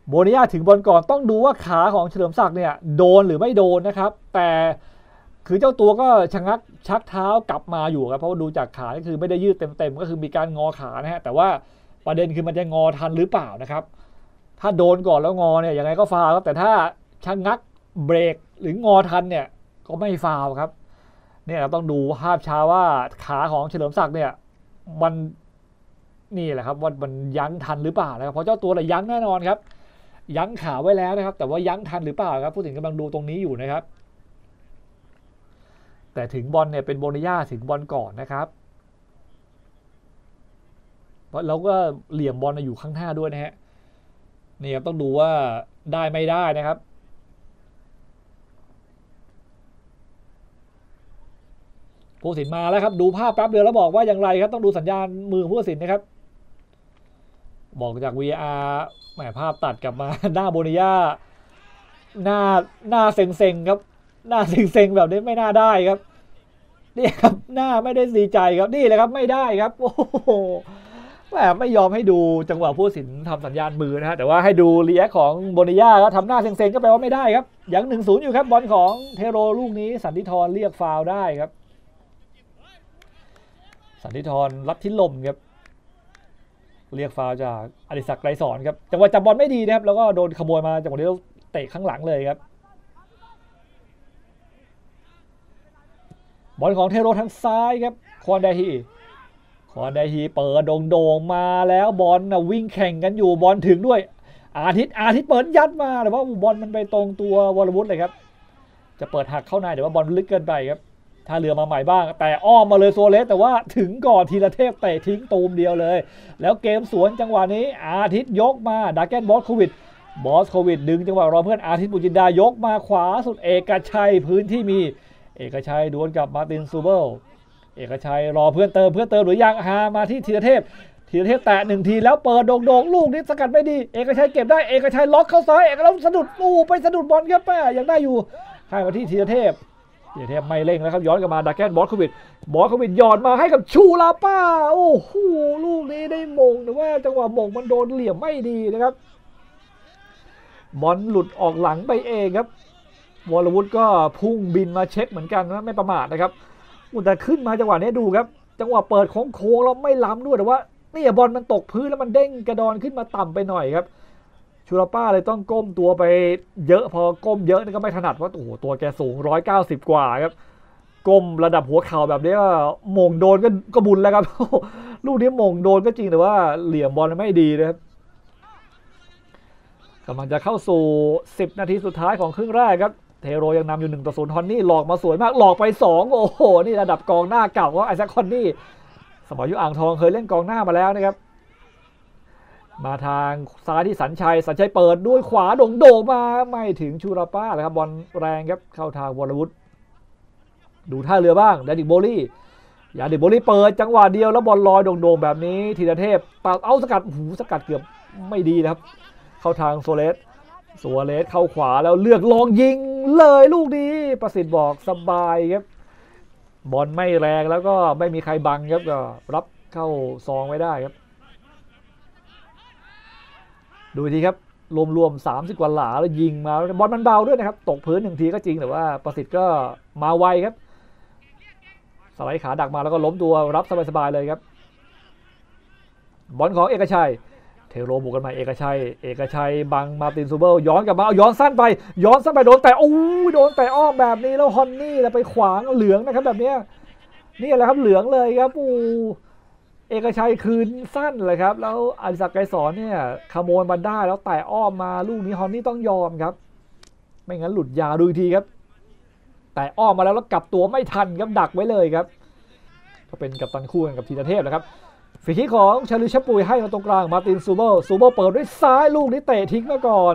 S4: โบนิยาถึงบอลก่อนต้องดูว่าขาของเฉลิมศักดิ์เนี่ยโดนหรือไม่โดนนะครับ แต่คือเจ้าตัวก็ชะงักชักเท้ากลับมาอยู่ครับเพราะว่าดูจากขานี่คือไม่ได้ยืดเต็มๆก็คือมีการงอขานะฮะแต่ว่าประเด็นคือมันจะงอทันหรือเปล่านะครับ ถ้าโดนก่อนแล้วงอเนี่ยยังไงก็ฟาวครับแต่ถ้าชะงงัก เบรกหรืองอทันเนี่ยก็ไม่ฟาวครับเนี่ยเราต้องดูภาพช้าว่าขาของเฉลิมศักดิ์เนี่ยมันนี่แหละครับว่ามันยั้งทันหรือเปล่านะครับเพราะเจ้าตัวเนี่ยยั้งแน่นอนครับ ยั้งขาไว้แล้วนะครับ แต่ว่ายั้งทันหรือเปล่าครับผู้สินกำลังดูตรงนี้อยู่นะครับ แต่ถึงบอลเนี่ยเป็นโบนิยาถึงบอลก่อนนะครับแล้วก็เหลี่ยมบอลอยู่ข้างหน้าด้วยนะฮะนี่ครับต้องดูว่าได้ไม่ได้นะครับ ผู้สินมาแล้วครับ ดูภาพแป๊บเดียวแล้วบอกว่าอย่างไรครับ ต้องดูสัญญาณมือผู้สินนะครับ บอกจาก VR แหมภาพตัดกลับมา หน้าโบนิยาหน้าหน้าเซ็งๆครับ หน้าเซ็งๆแบบนี้ไม่น่าได้ครับนี่ครับหน้าไม่ได้ดีใจครับนี่แหละครับไม่ได้ครับโอ้โหแหมไม่ยอมให้ดูจังหวะผู้สินทำสัญญาณมือนะฮะแต่ว่าให้ดูเลียของโบนิยาก็ทำหน้าเซ็งๆก็แปลว่าไม่ได้ครับยังหนึ่งศูนย์อยู่ครับบอลของเทโรลูกนี้สันติธรเรียกฟาวได้ครับ สันติธรรับที่ลมครับ เรียกฟาวจากอดิศักดิ์ไกรสอนครับจังหวะจับบอลไม่ดีนะครับ แล้วก็โดนขโมยมาจังหวะนี้เตะข้างหลังเลยครับ บอลของเทโรทางซ้ายครับคอนไดฮีคอนไดฮีเปิดโด่งๆมาแล้วบอลนะวิ่งแข่งกันอยู่บอลถึงด้วย อาทิตย์อาทิตย์เปิดยัดมาแต่ว่าบอลมันไปตรงตัววรวุฒิเลยครับ จะเปิดหักเข้าในแต่ว่าบอลลึกเกินไปครับ ท่าเรือมาใหม่บ้าง แตะอ้อมมาเลยซัวเรสแต่ว่าถึงก่อนธีรเทพเตะทิ้งตูมเดียวเลย แล้วเกมสวนจังหวะนี้อาทิตย์ยกมาดรากันบอสโควิชบอสโควิชดึงจังหวะรอเพื่อนอาทิตย์บุญจินดายกมาขวาสุดเอกชัยพื้นที่มี เอกชัยดวลกับมาตินซูเบิลเอกชัยรอเพื่อนเติมเพื่อนเติมหรือยังหามาที่ธีรเทพธีรเทพแตะหนึ่งทีแล้วเปิดโด่งๆลูกนี้สกัดไม่ดี เอกชัยเก็บได้เอกชัยล็อกเข้าซ้ายเอกแล้วสะดุดอู้ไปสะดุดบอลครับแม่ยังได้อยู่ให้มาที่ธีรเทพ ธีรเทพไม่เร่งแล้วครับ ย้อนกลับมาดาแกนบอสโควิดบอสโควิดหยอดมาให้กับชูลาป้า โอ้โหลูกนี้ได้มงแต่ว่าจังหวะมงมันโดนเหลี่ยมไม่ดีนะครับ บอลหลุดออกหลังไปเองครับวรวุฒิก็พุ่งบินมาเช็คเหมือนกันนะไม่ประมาทนะครับอุยแต่ขึ้นมาจังหวะนี้ดูครับ จังหวะเปิดโค้งๆแล้วไม่ล้ำด้วยแต่ว่านี่บอลมันตกพื้นแล้วมันเด้งกระดอนขึ้นมาต่ำไปหน่อยครับ ชูราป้าเลยต้องก้มตัวไปเยอะพอก้มเยอะนี่ก็ไม่ถนัดเพราะโอ้โหตัวแกสูง 190 กว่าครับก้มระดับหัวเข่าแบบนี้ก็หมงโดนก็ก็บุญแล้วครับ ลูกนี้หมงโดนก็จริงแต่ว่าเหลี่ยมบอลไม่ดีนะครับกำลังจะเข้าสู่ 10 นาทีสุดท้ายของครึ่งแรกครับ เทโรยังนำอยู่1ต่อ0ฮอนนี่หลอกมาสวยมากหลอกไป 2 โอ้โห นี่ระดับกองหน้าเก่าของไอแซคคอนนี่สมัยอยู่อ่างทองเคยเล่นกองหน้ามาแล้วนะครับ มาทางซ้ายที่สัญชัย สัญชัยเปิดด้วยขวาโด่งโด่งมาไม่ถึงชูราป้าเลยครับบอลแรงครับเข้าทางวรวุฒิดูท่าเรือบ้างแดดิกโบลี่ยาดิโบลี่เปิดจังหวะเดียวแล้วบอลลอยโด่งๆแบบนี้ธีรเทพปาเอาสกัดโอ้โหูสกัดเกือบไม่ดีนะครับ เข้าทางโซเลสโซเลสเข้าขวาแล้วเลือกลองยิงเลยลูกนี้ประสิทธิ์บอกสบายครับบอลไม่แรงแล้วก็ไม่มีใครบังครับก็รับเข้าซองไว้ได้ครับ ดูทีครับรวมๆ30กว่าหลาแล้วยิงมาบอลมันเบาด้วยนะครับ ตกพื้นหนึ่งทีก็จริงแต่ว่าประสิทธิ์ก็มาไวครับ สไลด์ขาดักมาแล้วก็ล้มตัวรับสบายๆเลยครับ บอลของเอกชัย เทโรบุกกันใหม่เอกชัย เอกชัยบังมาตินซูเบิลย้อนกลับมาเอาย้อนสั้นไป ย้อนสั้นไปโดนแตะโอ้ยโดนแตะอ้อมแบบนี้แล้วฮอนนี่แล้วไปขวางเหลืองนะครับแบบเนี้ยนี่แหละครับเหลืองเลยครับอู้ เอกชัยคืนสั้นเลยครับ แล้วอดิศักดิ์ไกรสอนเนี่ยขโมยมาได้แล้วแตะอ้อมมาลูกนี้ฮอนนี่ต้องยอมครับ ไม่งั้นหลุดยาวดูทีครับ แตะอ้อมมาแล้วแล้วกลับตัวไม่ทันครับดักไว้เลยครับ ก็เป็นกัปตันคู่กันกับธีรเทพนะครับฟรีคิกของชาลิชปุยให้มาตรงกลางมาตินซูเบิลซูเบิลเปิดด้วยซ้ายลูกนี้เตะทิ้งมาก่อน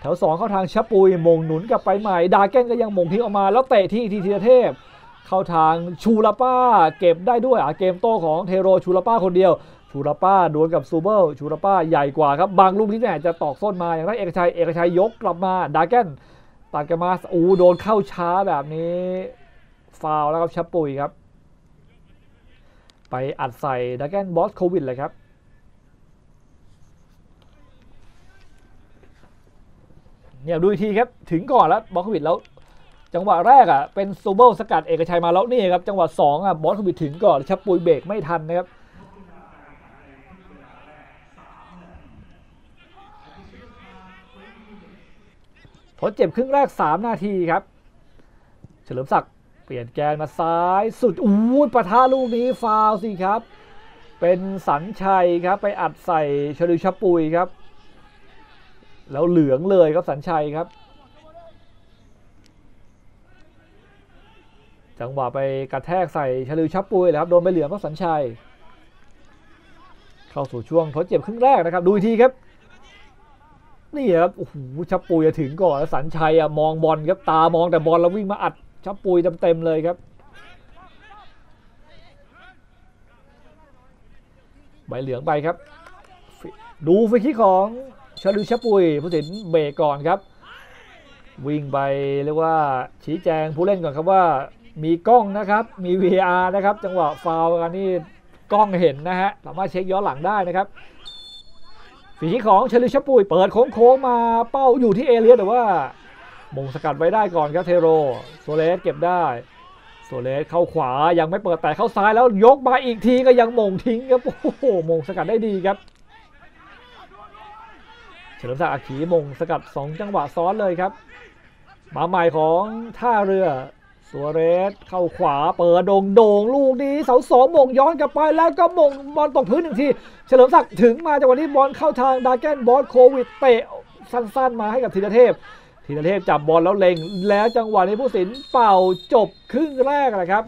S4: แถว2เข้าทางชัปปุยส์โหม่งหนุนกลับไปใหม่ดราแกนก็ยังโหม่งทิ้งออกมาแล้วเตะที่ธีรเทพ เข้าทางชูลาป้า เก็บได้ด้วยอะเกมโต้ของเทโรชูลาป้าคนเดียวชูลาป้าดวลกับซูเบิลชูลาป้าใหญ่กว่าครับ บางลูกนี้เนี่ยจะตอกส้นมา อย่างไรเอกชัย เอกชัยยกกลับมาดราแกนตัดกันมาอูโดนเข้าช้าแบบนี้ฟาวแล้วครับชะปุยครับ ไปอัดใส่ดาแกนบอสโควิดเลยครับ เนี่ยดูอีกทีครับ ถึงก่อนแล้วบอสโควิดแล้ว จังหวะแรกอะเป็นซูเบิลสกัดเอกชัยมาแล้วนี่ครับจังหวะ2อะบอสโควิถึงก่อนชับปุยเบรกไม่ทันนะครับทดเจ็บครึ่งแรก 3 นาทีครับ เฉลิมศักดิ์เปลี่ยนแกนมาซ้ายสุดอู้ปะทะลูกนี้ฟาวสิครับ เป็นสัญชัยครับไปอัดใส่ชลิวชปุยครับ แล้วเหลืองเลยครับสัญชัยครับ จังหวะไปกระแทกใส่ชลิวชับปุยเลยครับโดนไปเหลืองก็สัญชัย เข้าสู่ช่วงทดเจ็บครึ่งแรกนะครับดูทีครับนี่ครับโอ้โหชับปุยจะถึงก่อนแล้วสัญชัยอะมองบอลครับตามองแต่บอลแล้ววิ่งมาอัดชับปุยเต็มๆเลยครับใบเหลืองไปครับ ดูฟรีคิกของชาลูชับปุยผู้สินเบรกก่อนครับ วิ่งไปเรียกว่าชี้แจงผู้เล่นก่อนครับว่า มีกล้องนะครับ มี VR นะครับ จังหวะฟาวกันนี่กล้องเห็นนะฮะ สามารถเช็คย้อนหลังได้นะครับฝีของเชลิชปุยเปิดโค้งมาเป้าอยู่ที่เอเลียแต่ว่าโหม่งสกัดไว้ได้ก่อนครับเทโรซัวเรสเก็บได้ซัวเรสเข้าขวายังไม่เปิดแต่เข้าซ้ายแล้วยกมาอีกทีก็ยังโหม่งทิ้งครับโอ้โหโหม่งสกัดได้ดีครับเฉลิมศักดิ์อาจคีโหม่งสกัด 2 จังหวะซ้อนเลยครับ มาใหม่ของท่าเรือ ซัวเรสเข้าขวาเปิดโด่งโด่งลูกนี้เสาสองโหม่งย้อนกลับไปแล้วก็โหม่งบอลตกพื้นหนึ่งที เฉลิมศักดิ์ถึงมาจังหวะนี้บอลเข้าทางดราแกนบอสโควิชเตะสั้นๆมาให้กับธีรเทพธีรเทพจับบอลแล้วเล็ง แล้วจังหวะนี้ผู้ตัดสินเป่าจบครึ่งแรกนะครับ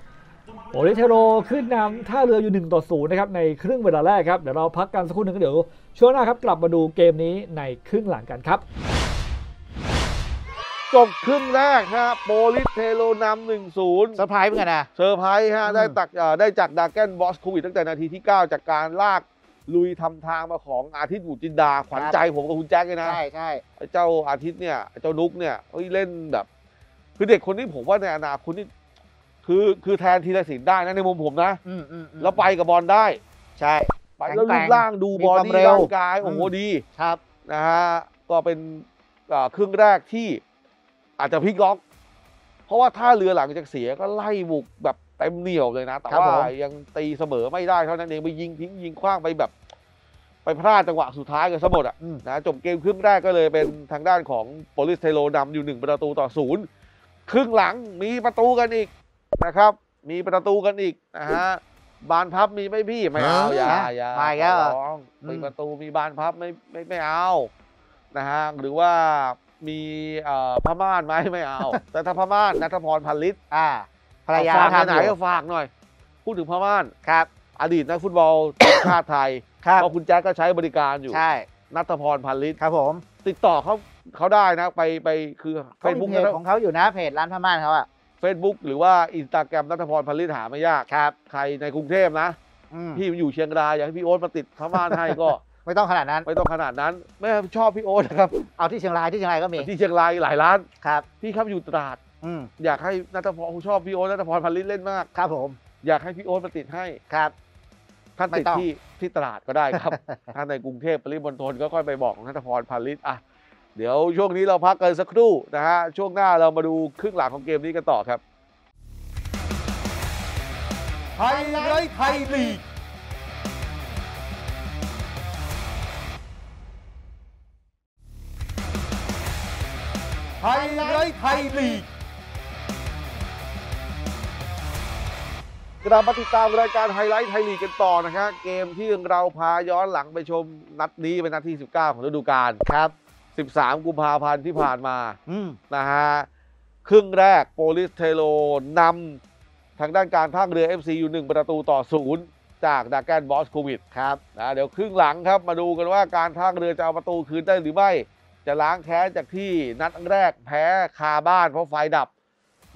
S4: โปลิศ เทโรขึ้นนำท่าเรืออยู่ 1 ต่อ 0 นะครับ ในครึ่งเวลาแรกครับ เดี๋ยวเราพักกันสักครู่หนึ่งก็เดี๋ยว ช่วงหน้าครับ กลับมาดูเกมนี้ในครึ่งหลังกันครับ
S1: จบครึ่งแรกฮะโปลิศ เทโรนำหนึ่งศูนย์
S2: เซอร์ไพรส์เหมือนกันนะ
S1: เซอร์ไพรส์ฮะ
S2: อืม
S1: ได้ตักเอ่อได้จากดราแกนบอสโควิชตั้งแต่นาทีที่ 9 จากการลากลุยทำทางมาของอาทิตย์บุตรจินดา ขวัญใจผมกับคุณแจ็คเลยนะ
S2: ใช่ใช่
S1: ไอ้เจ้าอาทิตย์เนี่ยไอ้เจ้านุกเนี่ยเฮ้ยเล่นแบบ คือเด็กคนนี้ผมว่าในอนาคตนี่คือคือแทนทีละสินได้นะในมุมผมนะ
S2: อืมอืมอืม
S1: แล้วไปกับบอลได้
S2: ใช่
S1: ไปแล้ว
S2: แข็
S1: รู
S2: ง
S1: ป
S2: แกร่ง
S1: ร่างดู
S2: มี
S1: บอ
S2: ความ
S1: ดี้
S2: เร็ว
S1: ร่างกายโอ้โห
S2: อืม
S1: ดี
S2: ครับ
S1: นะฮะก็เป็นอ่าครึ่งแรกที่ อาจจะพลิกล็อก เพราะว่าท่าเรือหลังจากเสียก็ไล่บุกแบบเต็มเหนียวเลยนะ แต่
S2: ครับ
S1: ว่า
S2: ผม
S1: ยังตีเสมอไม่ได้เท่านั้นเองไปยิงทิ้งยิงคว้างไปแบบ ไปพลาดจังหวะสุดท้ายกันซะหมดอะ
S2: อืม
S1: นะจบเกมครึ่งแรกก็เลยเป็นทางด้านของโปลิสเทโลนำอยู่หนึ่งประตูต่อศูนย์ครึ่งหลังมีประตูกันอีกนะครับ มีประตูกันอีกนะฮะบานพับมีไหม่พี่ไม่เอาอย่าอย่า
S2: มาอีกแล้วเหรอ
S1: ขอร้อง
S2: อืม
S1: มีประตูมีบานพับไม่ไม่ไม่เอานะฮะหรือว่า มีเอ่อผ้าม่านไหมไม่เอา แต่ถ้าผ้าม่านนัทพรพันลิต
S2: อ่าภรรยา
S1: ฝาก
S2: ทำ
S1: ไหน
S2: อ
S1: ๆ
S2: ยู่
S1: ก็ฝากหน่อย พูดถึงผ้าม่าน
S2: ครับ
S1: อดีตนักฟุตบอลทีมชาติไทย
S2: ครับ
S1: เพราะคุณแจ็คก็ใช้บริการอยู่
S2: ใช่
S1: ณัฐพรพันธุ์ฤทธิ์
S2: ครับผม
S1: ติดต่อเขาเขาได้นะไปไปคือเฟ
S2: เขา
S1: ซ
S2: มี
S1: บุ๊ก
S2: เพจของเขาอยู่นะเพจร้านผ้าม่านเขาอะ
S1: เฟซบุ๊กหรือว่าอินสตาแกรมนัทพรพันลิตหาไม่ยาก
S2: ครับ
S1: ใครในกรุงเทพนะ
S2: อืม
S1: พี่อยู่เชียงรายอยากให้พี่โอ๊ตมาติดผ้าม่านให้ก็
S2: ไม่ต้องขนาดนั้น
S1: ไม่ต้องขนาดนั้นไม่ชอบพี่โอ๊ตนะครับ
S2: เอาที่เชียงรายที่เชียงรายก็มี
S1: ที่เชียงรายหลายร้าน
S2: ครับ
S1: พี่ครับอยู่ตราด
S2: อืม
S1: อยากให้ณัฐพรผมชอบพี่โอ๊ตณัฐพรพันธุ์ฤทธิ์เล่นมาก
S2: ครับผม
S1: อยากให้พี่โอ๊ตมาติดให้
S2: ครับ
S1: ท่านติด
S2: ไม่ต้อง
S1: ที่ที่ตราดก็ได้ครับท่านในกรุงเทพปริมณฑลก็ค่อยไปบอกนัทพรพันลิตอะเดี๋ยวช่วงนี้เราพักกันสักครู่นะฮะช่วงหน้าเรามาดูครึ่งหลังของเกมนี้กันต่อครับ
S3: ไฮไลท์ไทยลีก ไฮไลท์ไทยลีก
S1: กลับมาติดตามรายการไฮไลท์ไทยลีกกันต่อนะครับเกมที่เราพาย้อนหลังไปชมนัดนี้เป็นนัดที่ 19 ของฤดูกาล
S2: ครับ
S1: 13 กุมภาพันธ์ที่ผ่านมา
S2: อืม
S1: นะฮะครึ่งแรกโปลิศ เทโรนำทางด้านการท่าเรือ FC อยู่ 1 ประตูต่อศูนย์จากดราแกนบอสโควิช
S2: ครับ
S1: นะเดี๋ยวครึ่งหลังครับมาดูกันว่าการท่าเรือจะเอาประตูคืนได้หรือไม่ จะล้างแค้นจากที่นัดแรกแพ้คาบ้านเพราะไฟดับ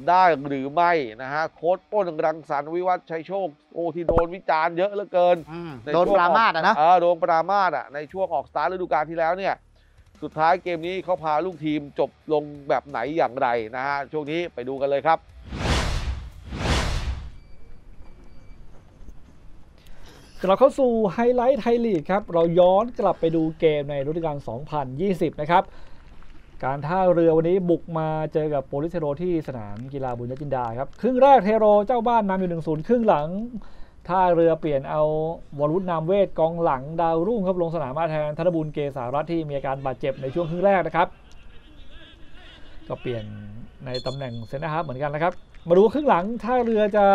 S1: ได้หรือไม่นะฮะโค้ดป้นรังสรรค์วิวัฒน์ชัยโชคโอ้ที่โดนวิจารณ์เยอะเหลือเกิน
S2: อืม
S1: ใน
S2: โดน
S1: ช่วง
S2: ปรามาสอะนะ
S1: เออโดนปรามาสอะในช่วงออกสตาร์ทฤดูกาลที่แล้วเนี่ย สุดท้ายเกมนี้เขาพาลูกทีมจบลงแบบไหนอย่างไรนะฮะช่วงนี้ไปดูกันเลยครับ
S4: กลับเข้าสู่ไฮไลท์ไทยลีกครับ เราย้อนกลับไปดูเกมในฤดูกาล 2020 นะครับ การท่าเรือวันนี้บุกมาเจอกับโปลิศ เทโรที่สนามกีฬาบุณยะจินดาครับ ครึ่งแรกเทโรเจ้าบ้านนำอยู่ 1-0 ครึ่งหลัง ท่าเรือเปลี่ยนเอาวรวุฒิ นามเวชกองหลังดาวรุ่งครับลงสนามมาแทนธนบูรณ์ เกษารัตน์ที่มีอาการบาดเจ็บในช่วงครึ่งแรกนะครับ ก็เปลี่ยนในตำแหน่งเซนเตอร์ฮาล์ฟเหมือนกันนะครับ มาดูครึ่งหลังท่าเรือจะ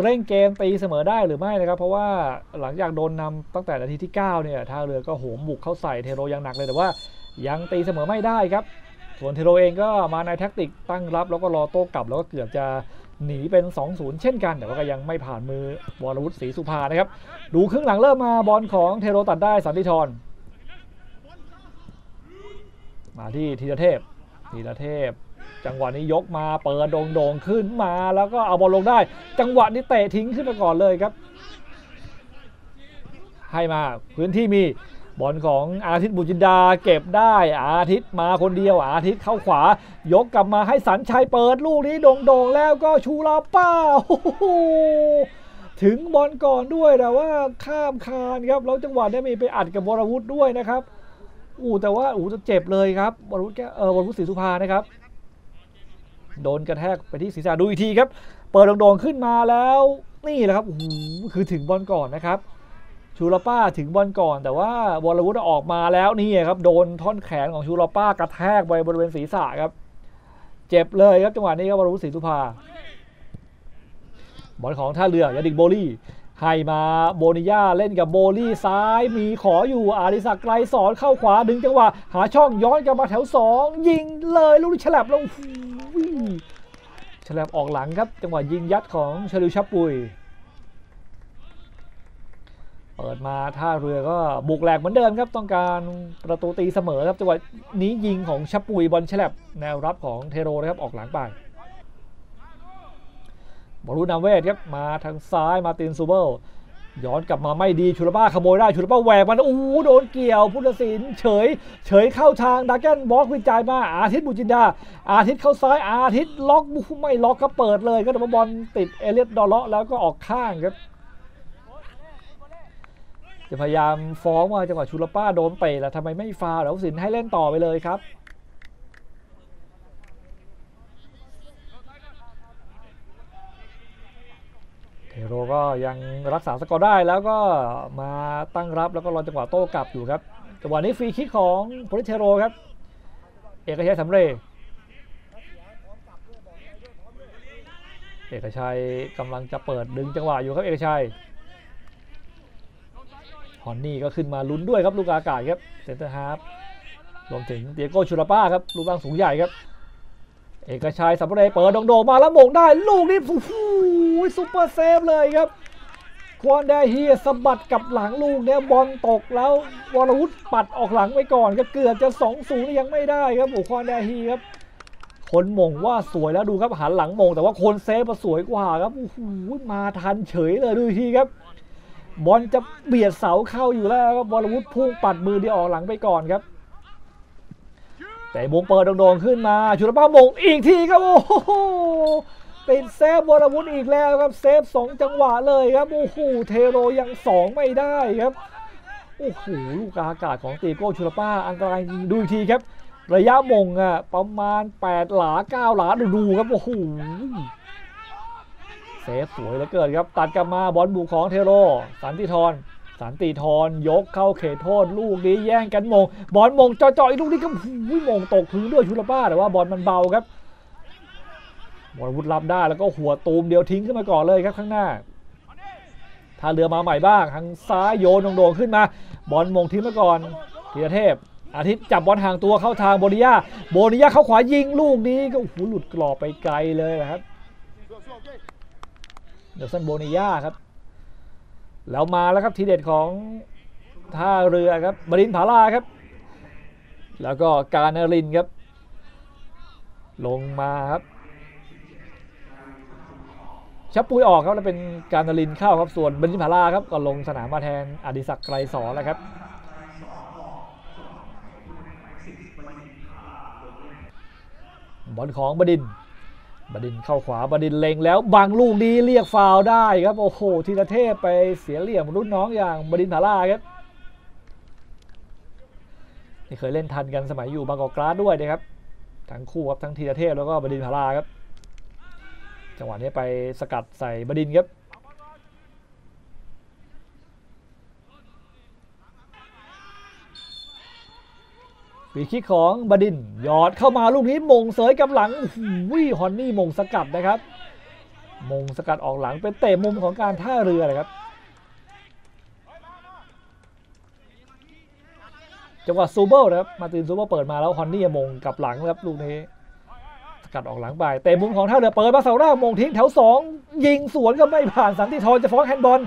S4: เร่งเกมตีเสมอได้หรือไม่นะครับ เพราะว่าหลังจากโดนนำตั้งแต่นาทีที่ 9 เนี่ยท่าเรือก็โหมบุกเข้าใส่เทโรอย่างหนักเลยแต่ว่ายังตีเสมอไม่ได้ครับ ส่วนเทโรเองก็มาในแท็กติกตั้งรับ แล้วก็รอโต้กลับแล้วก็เกือบจะหนีเป็น 2-0 เช่นกัน แต่ว่าก็ยังไม่ผ่านมือวรวุฒิศรีสุภานะครับ ดูครึ่งหลังเริ่มมาบอลของเทโรตัดได้สันติธรมาที่ธีรเทพธีรเทพ จังหวะนี้ยกมาเปิดโด่งๆขึ้นมาแล้วก็เอาบอลลงได้ จังหวะนี้เตะทิ้งขึ้นมาก่อนเลยครับ ให้มาพื้นที่มีบอลของอาทิตย์บุญจินดาเก็บได้อาทิตย์มาคนเดียวอาทิตย์เข้าขวา ยกกลับมาให้สันชัยเปิดลูกนี้โด่งๆแล้วก็ชูลาป้าถึงบอลก่อนด้วยแต่ว่าข้ามคานครับแล้วจังหวะนี้มีไปอัดกับวรวุฒิด้วยนะครับอู้แต่ว่าอู้จะเจ็บเลยครับวรวุฒิเออวรวุฒิศรีสุภานะครับ โดนกระแทกไปที่ศีรษะดูอีกทีครับ เปิดโด่งๆขึ้นมาแล้วนี่แหละครับโอ้โหคือถึงบอลก่อนนะครับชูลาป้าถึงบอลก่อน แต่ว่าวรวุฒิออกมาแล้วนี่ครับโดนท่อนแขนของชูลาป้ากระแทกไปบริเวณศีรษะครับ เจ็บเลยครับจังหวะนี้ครับวรวุฒิศรีสุภาบอลของท่าเรือ ยาดิกโบลี่ ให้มาโบนิยาเล่นกับโบลี่ซ้ายมีขออยู่อาริสักไกลสอนเข้าขวาดึงจังหวะหาช่องย้อนกลับมาแถว 2 ยิงเลยลูกนี้ฉลับล้วโอ้โหฉลับออกหลังครับ จังหวะยิงยัดของชลิวชับปุย เปิดมาท่าเรือก็บุกแหลกเหมือนเดิมครับ ต้องการประตูตีเสมอครับจังหวะนี้ยิงของชับปุยบอลฉลับแนวรับของเทโรนะครับออกหลังไป บอลลูนาเวทครับมาทางซ้ายมาตินซูเบิลย้อนกลับมาไม่ดีชุลป้าขโมยได้ชุลป้าแหวกมันโอ้โดนเกี่ยวพุทธศิลป์เฉย เฉยเข้าทางดักแกนบล็อกวิจัยมาอาทิตย์บุจินดา อาทิตย์เข้าซ้ายอาทิตย์ล็อกไม่ล็อกก็เปิดเลยก็แต่ว่าบอลติดเอเลียตดอลเลาะแล้วก็ออกข้างครับจะพยายามฟ้องว่าจังหวะชุลป้าโดนเตะแล้วทำไมไม่ฟาวแล้วสินให้เล่นต่อไปเลยครับ โรก็ยังรักษาสกอร์ได้แล้วก็มาตั้งรับแล้วก็รอจังหวะโต้กลับอยู่ครับจังหวะนี้ฟรีคิกของโปลิศ เทโรครับ เอกชัยสำเร็จเอกชัยกำลังจะเปิดดึงจังหวะอยู่ครับเอกชัยฮอนนี่ก็ขึ้นมาลุ้นด้วยครับลูกอากาศครับเซนเตอร์ฮาล์ฟรวมถึงติอาโก้ชูลาป้าครับลูกร่างสูงใหญ่ครับ เอกชัยสำเรเปิดโด่งๆมาแล้วโหม่งได้ลูกนี้ฟู ฟูซุปเปอร์เซฟเลยครับ ควอนไดเฮียสะบัดกับหลังลูกเนี้ยบอลตกแล้ววรวุฒิปัดออกหลังไว้ก่อนก็เกือบจะ2อศูนย์ยังไม่ได้ครับโอ้ควอนไดเฮียครับ คนโหม่งว่าสวยแล้วดูครับหันหลังโหม่ง แต่ว่าคนเซฟมาสวยกว่าครับโอ้โหมาทันเฉยเลยดูทีครับ บอลจะเบียดเสาเข้าอยู่แล้วครับวรวุฒิพุ่งปัดมือเดียวออกหลังไปก่อนครับแต่โหม่งเปิดโด่งๆขึ้นมาชูลาป้าโหม่งอีกทีครับโอ้โห ติดเซฟวรวุฒิอีกแล้วครับเซฟสองจังหวะเลยครับโอ้โหเทโรยังสองไม่ได้ครับโอ้โหลูกอากาศของติอาโก้ชูลาป้าอันตรายจริงดูอีกทีครับ ระยะโหม่งอะประมาณ 8 หลา 9 หลาดูดูครับโอ้โหเซฟสวยเหลือเกินครับ ตัดกลับมาบอลบุกของเทโร สันติธรสันติธรยกเข้าเขตโทษ ลูกนี้แย่งกันโหม่ง บอลมงจ่อยๆลูกนี้ก็หูยมงตกพื้นด้วยชุลป้าแต่ว่าบอลมันเบาครับ บอลวุฒรับได้แล้วก็หัวตูมเดียวทิ้งขึ้นมาก่อนเลยครับข้างหน้าท่าเรือมาใหม่บ้างทางซ้ายโยนโด่งๆขึ้นมา บอลมงทิ้งมาก่อนธีรเทพ อาทิตย์จับบอลห่างตัวเข้าทางโบนิยาโบนิยาเข้าขวายิงลูกนี้ก็โอ้โหหลุดกรอบไปไกลเลยนะครับเดลสันโบนิยาครับ แล้วมาแล้วครับทีเด็ดของท่าเรือครับบรินผาลาครับ แล้วก็การนรินครับ ลงมาครับ ชับปุยออกครับแล้วเป็นการนรินเข้าครับส่วนบรินผาลาครับก็ลงสนามมาแทนอดิศักดิ์ไกรสอนแล้วครับบอลของบดิน บดินเข้าขวาบดินเล็งแล้วบางลูกนี้เรียกฟาวได้ครับโอ้โหธีรเทพไปเสียเหลี่ยมรุ่นน้องอย่างบดินทร์ผาลาครับนี่เคยเล่นทันกันสมัยอยู่บางกอกกราสด้วยนะครับทั้งคู่ครับทั้งธีรเทพแล้วก็บดินทร์ผาลาครับ จังหวะนี้ไปสกัดใส่บดินครับฟรีคิกของบดินหยอดเข้ามาลูกนี้มงเสยกับหลังโอ้โหฮอนนี่โหม่งสกัดนะครับ โหม่งสกัดออกหลังเป็นเตะมุมของการท่าเรือเลยครับจังหวะซูเบิลนะครับมาตินซูเบิลเปิดมาแล้วฮอนนี่โหม่งกลับหลังครับลูกนี้ สกัดออกหลังไปเตะมุมของท่าเรือเปิดมาเสาแรกโหม่งทิ้งแถว 2 ยิงสวนก็ไม่ผ่านสันติธรจะฟ้องแฮนด์บอล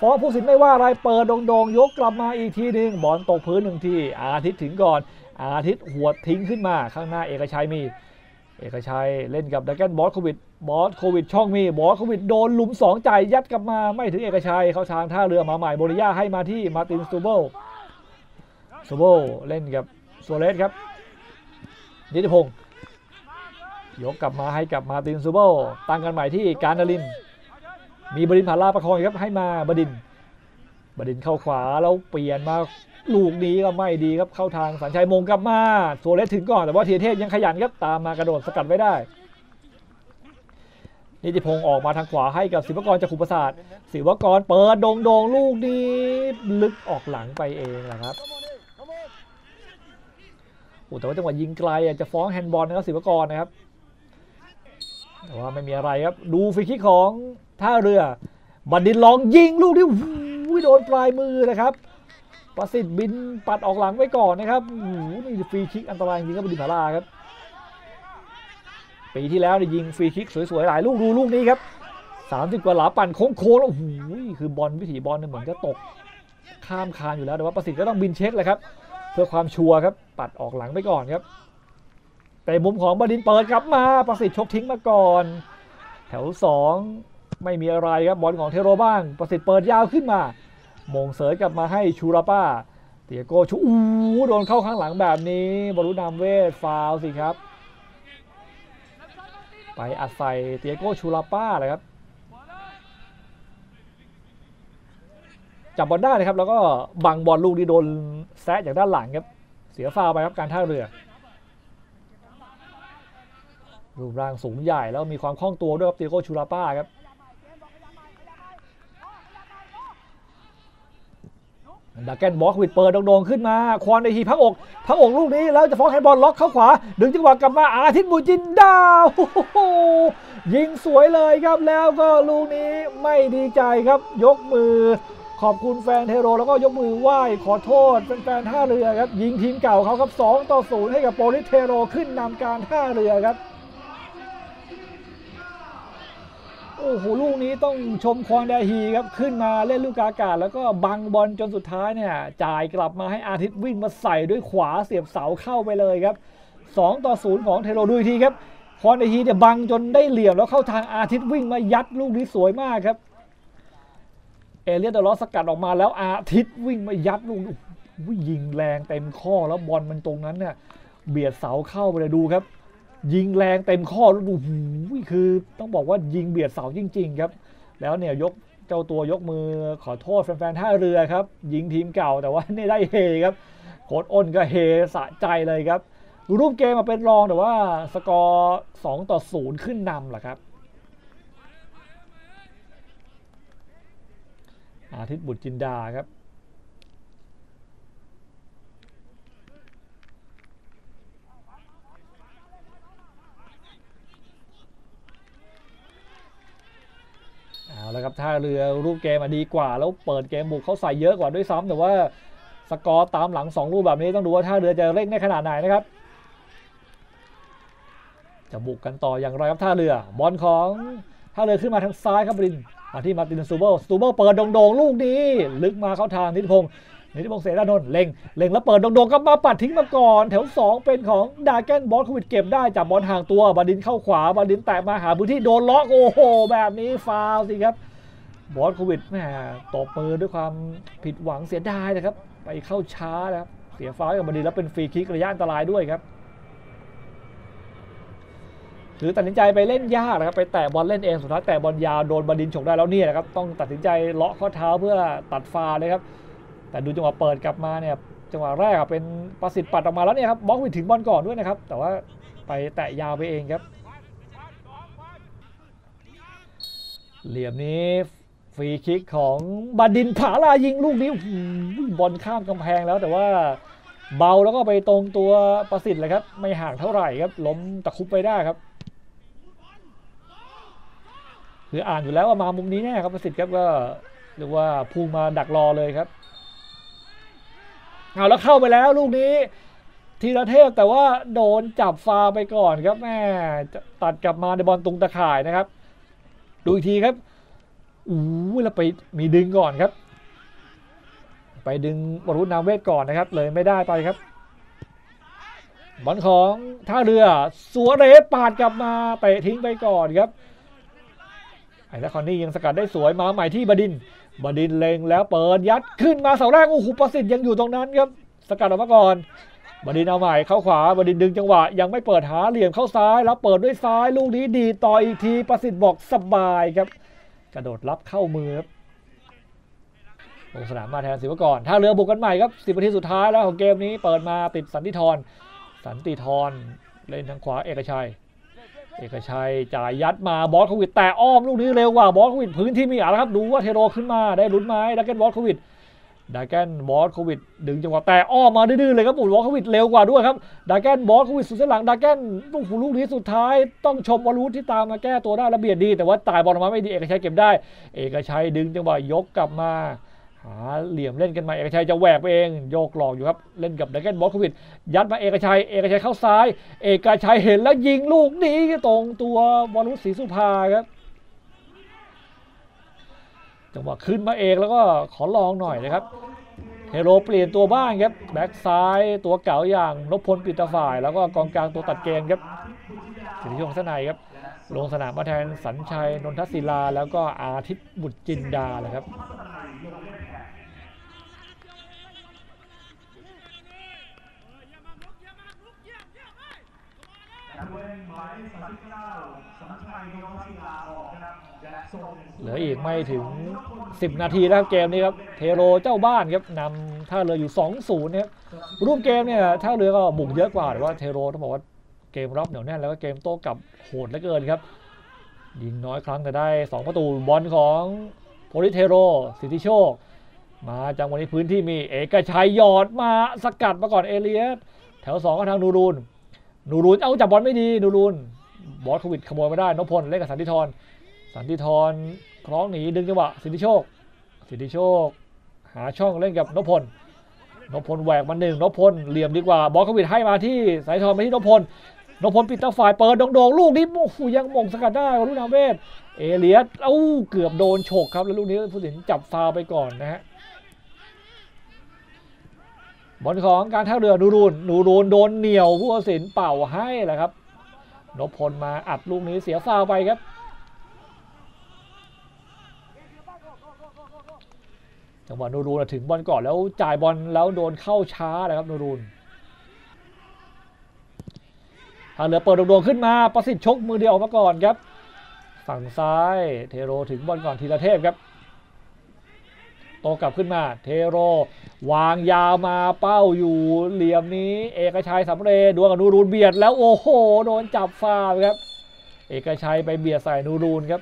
S4: ฟ้องผู้ตัดสินไม่ว่าอะไรเปิดโด่งๆยกกลับมาอีกทีหนึ่งบอลตกพื้นหนึ่งทีอาทิตย์ถึงก่อน อาทิตย์หัวทิ้งขึ้นมาข้างหน้าเอกชัยมี เอกชัยเล่นกับดราแกนบอสโควิชบอสโควิชช่องมีบอสโควิชโดนหลุมสองจ่ายยัดกลับมาไม่ถึงเอกชัยเข้าทางท่าเรือมาใหม่โบริยาให้มาที่มาร์ตินสตูเบิลสตูเบิลเล่นกับซัวเรซครับนิติพงษ์ ยกกลับมาให้กับมาร์ตินสตูเบิลตั้งกันใหม่ที่การนาริน มีบดินทร์ผาลาประคองครับให้มาบดินทร์ บดินทร์เข้าขวาแล้วเปลี่ยนมาลูกนี้ก็ไม่ดีครับเข้าทางสัญชัยมงกลับมาซัวเรซถึงก่อนแต่ว่าธีรเทพยังขยันครับตามมากระโดดสกัดไว้ได้นิติพงษ์ออกมาทางขวาให้กับศิวกรจักขุประสาทศิวกรเปิดโดงโดงลูกนี้ลึกออกหลังไปเองแหละครับโอ้แต่ว่าจังหวะยิงไกลอะจะฟ้องแฮนด์บอลนะครับศิวกรนะครับ แต่ว่าไม่มีอะไรครับ ดูฟรีคิกของท่าเรือ บดินทร์ลองยิงลูกนี้โอ้โดนปลายมือนะครับ ประสิทธิ์บินปัดออกหลังไว้ก่อนนะครับโอ้นี่ฟรีคิกอันตรายจริงครับบดินทร์ผาลาครับ ปีที่แล้วเนี่ยยิงฟรีคิกสวยๆหลายลูกดูลูกนี้ครับ30กว่าหลาปั่นโค้งๆแล้วโอ้โหคือบอลวิถีบอลเนี่ยเหมือนจะตกข้ามคานอยู่แล้วแต่ว่าประสิทธิ์ก็ต้องบินเซฟเลยครับ เพื่อความชัวร์ครับ ปัดออกหลังไปก่อนครับ แต่มุมของบดินทร์เปิดกลับมาประสิทธิ์ชกทิ้งมาก่อน แถว 2 ไม่มีอะไรครับบอลของเทโรบ้าง ประสิทธิ์เปิดยาวขึ้นมามงเสยกลับมาให้ชูราป้าเตียโกชูอูโดนเข้าข้างหลังแบบนี้บรุนามเวทฟาวสิครับ ไปอัดใส่เตียโกชูราป้าเลยครับจับบอลได้นะครับ แล้วก็บังบอลลูกนี้โดนแซะจากด้านหลังครับ เสียฟาวไปครับการท่าเรือ รูปร่างสูงใหญ่แล้วมีความคล่องตัวด้วยครับติอาโกชูลาปาครับดราแกนบอสโควิชเปิดโด่งๆขึ้นมา ควอนไอทีพักอกพักอกลูกนี้แล้วจะฟ้องแฮนด์บอลล็อกเข้าขวา ดึงจังหวะกลับมาอาทิตย์บุตรจินดาวยิงสวยเลยครับแล้วก็ลูกนี้ไม่ดีใจครับยกมือ ขอบคุณแฟนเทโร แล้วก็ยกมือไหว้ขอโทษแฟนๆท่าเรือครับยิงทีมเก่าเขาครับ2ต่อ0ให้กับโปลิสเทโรขึ้นนำการท่าเรือครับ โอ้โหลูกนี้ต้องชมควอนไดฮีครับขึ้นมาเล่นลูกกาอากาศ แล้วก็บังบอลจนสุดท้ายเนี่ยจ่ายกลับมาให้อาทิตย์วิ่งมาใส่ด้วยขวาเสียบเสาเข้าไปเลยครับ 2 ต่อ 0 ของเทโรดูทีครับควอนไดฮีเนี่ยบังจนได้เหลี่ยมแล้วเข้าทางอาทิตย์วิ่งมายัดลูกนี้สวยมากครับ เอเลียนเดลอสสกัดออกมาแล้วอาทิตย์วิ่งมายัดลูกยิงแรงเต็มข้อแล้วบอลมันตรงนั้นเนี่ยเบียดเสาเข้าไปเลยดูครับ ยิงแรงเต็มข้อแล้วดูหูคือต้องบอกว่ายิงเบียดเสาจริง ๆ ครับ แล้วเนี่ยยกเจ้าตัวยกมือขอโทษแฟนๆท่าเรือครับ ยิงทีมเก่าแต่ว่านี่ได้เฮครับโค้ดอ้นก็เฮสะใจเลยครับ รูปเกมมาเป็นรองแต่ว่าสกอร์2ต่อ0ขึ้นนำแหละครับ อาทิตย์บุตรจินดาครับ แล้วครับท่าเรือรูปเกมมาดีกว่า แล้วเปิดเกมบุกเขาใส่เยอะกว่าด้วยซ้ำแต่ว่าสกอร์ตามหลัง 2 ลูกแบบนี้ต้องดูว่าท่าเรือจะเร่งได้ขนาดไหนนะครับ จะบุกกันต่ออย่างไรครับท่าเรือบอลของท่าเรือขึ้นมาทางซ้ายครับบดินทร์มาที่มาร์ตินสตูเบิลสตูเบิลเปิดโด่งๆลูกนี้ ลึกมาเข้าทางนิติพงษ์ นิติพงษ์เสลานนท์เล็งเล็งแล้วเปิดโด่งๆก็มาปัดทิ้งมาก่อน แถว 2 เป็นของดราแกนบอสโควิชเก็บได้จับบอลห่างตัวบดินทร์เข้าขวาบดินทร์แตะมาหาพื้นที่โดนล็อกโอ้โห แบบนี้ฟาวสิครับ บอสโควิดแหมตบมือด้วยความผิดหวังเสียดายนะครับ ไปเข้าช้านะครับเสียฟาวกับบดินแล้วเป็นฟรีคิกระยะอันตรายด้วยครับหรือตัดสินใจไปเล่นยากนะครับไปแตะบอลเล่นเองสุดท้ายแตะบอลยาวโดนบดินฉกได้แล้วเนี่ยนะครับต้องตัดสินใจเลาะข้อเท้าเพื่อตัดฟาวเลยครับ แต่ดูจังหวะเปิดกลับมาเนี่ยจังหวะแรกเป็นประสิทธิ์ปัดออกมาแล้วเนี่ยครับบล็อกไปถึงบอลก่อนด้วยนะครับ แต่ว่าไปแตะยาวไปเองครับ เหลี่ยมนี้ฟรีคิกของบดินผาลายิงลูกนี้บอลข้ามกำแพงแล้วแต่ว่าเบาแล้วก็ไปตรงตัวประสิทธิ์เลยครับ ไม่ห่างเท่าไหร่ครับ ล้มตะคุบไปได้ครับคืออ่านอยู่แล้วว่ามามุมนี้แน่ครับประสิทธิ์ครับก็เรียกว่าพุ่งมาดักรอเลยครับ เอาแล้วเข้าไปแล้วลูกนี้ทีละเทพแต่ว่าโดนจับฟาวไปก่อนครับแม่ตัดกลับมาในบอลตรงตะข่ายนะครับ ดูอีกทีครับอู้แล้วไปมีดึงก่อนครับ ไปดึงวรุณนาเวทก่อนนะครับ เลยไม่ได้ไปครับบอลของท่าเรือสัวเรปาดกลับมาเตะทิ้งไปก่อนครับไอ้ละคอนนี่ยังสกัดได้สวยมาใหม่ที่บดิน บดินเล็งแล้วเปิดยัดขึ้นมาเสาแรกโอ้โหประสิทธิ์ยังอยู่ตรงนั้นครับสกัดออกมาก่อนบดินเอาใหม่เข้าขวาบดินดึงจังหวะ ยังไม่เปิดหาเหลี่ยมเข้าซ้าย แล้วเปิดด้วยซ้ายลูกนี้ดีต่ออีกทีประสิทธิ์บอกสบายครับ กระโดดรับเข้ามือครับลงสนามมาแทนศิวกรถ้าเรือบุกกันใหม่ครับสิบนาทีสุดท้ายแล้วของเกมนี้เปิดมาติดสันติธรสันติธรเล่นทางขวาเอกชัย เอกชัยจ่ายยัดมาบอสโควิดแต่อ้อมลูกนี้เร็วกว่าบอสโควิดพื้นที่มีอะแล้วครับดูว่าเทโรขึ้นมาได้ลุ้นไหมดักเกนบอสโควิดดักเกนบอสโควิดดึงจังหวะแต่อ้อมมาดื้อเลยครับปุ่นบอสโควิดเร็วกว่าด้วยครับดักเกนบอสโควิดสุดเส้นหลังดักเกนลูกหูลูกนี้สุดท้ายต้องชมวอลลูที่ตามมาแก้ตัวได้ระเบียดดี แต่ว่าตายบอลออกมาไม่ดีเอกชัยเก็บได้ เอกชัยดึงจังหวะยกกลับมา หาเหลี่ยมเล่นกันมาเอกชัยจะแหวกไปเองโยกหลอกอยู่ครับ เล่นกับดักเกนบอสโควิด ยัดมาเอกชัย เอกชัยเข้าซ้าย เอกชัยเห็นแล้วยิงลูกนี้ตรงตัววรุษศรีสุภาครับ จังหวะขึ้นมาเองแล้วก็ขอลองหน่อยนะครับเทโรเปลี่ยนตัวบ้างครับ แบ็กซ้ายตัวเก่าอย่างนพพลปิตาฝ่าย แล้วก็กองกลางตัวตัดเกมครับสิทธิชงสนายครับ ลงสนามมาแทนสัญชัยนนทศิลา แล้วก็อาทิตย์บุตรจินดาเลยครับ แหละครับเหลืออีกไม่ถึง 10 นาทีแล้วครับเกมนี้ครับเทโรเจ้าบ้านครับนำท่าเรืออยู่ 2-0นะครับรูปเกมเนี่ยท่าเรือก็บุกเยอะกว่าแต่ว่าเทโรต้องบอกว่าเกมรับเหนียวแน่นแล้วก็เกมโต้กลับโหดเหลือเกินครับยิงน้อยครั้งแต่ได้ 2 ประตูบอลของโปลิศเทโรสิทธิโชค มาจังหวะนี้พื้นที่มีเอกชัยหยอดมาสกัดมาก่อนเอเลียสแถว 2 ก็ทางนูรูล นูรูนเอาจับบอลไม่ดีนูรูนบอสโควิดขโมยไมาได้นพพลเล่นกับสันติธรสันติธรคล้องหนีดึงจังหวะสิทธิโชค สิทธิโชค หาช่องเล่นกับนพพลนพพลแหวกมาหนึ่งนพพลเหลี่ยมดีกว่าบอสโควิดให้มาที่สายทองมาที่นพพลนพพลปิดตาฝ่ายเปิดโด่งๆลูกนี้โอ้โหยังมงสกัดได้วรุณาเวศเอเลียสเอ้าเกือบโดนฉกครับแล้วลูกนี้ผู้สินจับฟาวไปก่อนนะฮะ บอลของการท่าเรือนูรูนนูรูนโดนเหนียวผู้ตัดสินเป่าให้แหละครับนพพลมาอัดลูกนี้เสียฟาวไปครับจังหวะนูรูนถึงบอลก่อนแล้วจ่ายบอลแล้วโดนเข้าช้าเลยครับนูรูนท่าเรือเปิดโด่งๆขึ้นมาประสิทธิ์ชกมือเดียวออกมาก่อนครับ ฝั่งซ้ายเทโรถึงบอลก่อนทีละเทพครับ โตกลับขึ้นมา เทโร วางยาวมาเป้าอยู่เหลี่ยมนี้ เอกชัยสำเร็จดวลกับนูรูนเบียดแล้วโอ้โห โดนจับฟาครับ เอกชัยไปเบียดใส่นูรูนครับ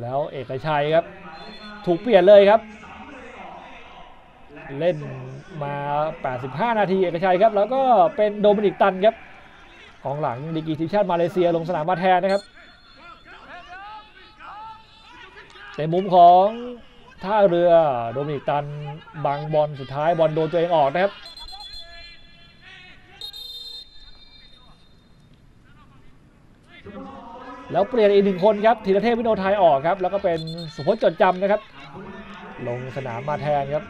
S4: แล้วเอกชัยครับ ถูกเปลี่ยนเลยครับ เล่นมา 85 นาทีเอกชัยครับ แล้วก็เป็นโดมินิกตันครับ กองหลังดีกรีทีมชาติมาเลเซียลงสนามมาแทนนะครับในมุมของท่าเรือโดมินิกตันบังบอลสุดท้ายบอลโดนตัวเองออกนะครับแล้วเปลี่ยนอีกหนึ่งคนครับธีรเทพวิโนไทยออกครับ แล้วก็เป็นสุพจน์จดจำนะครับ ลงสนามมาแทนครับ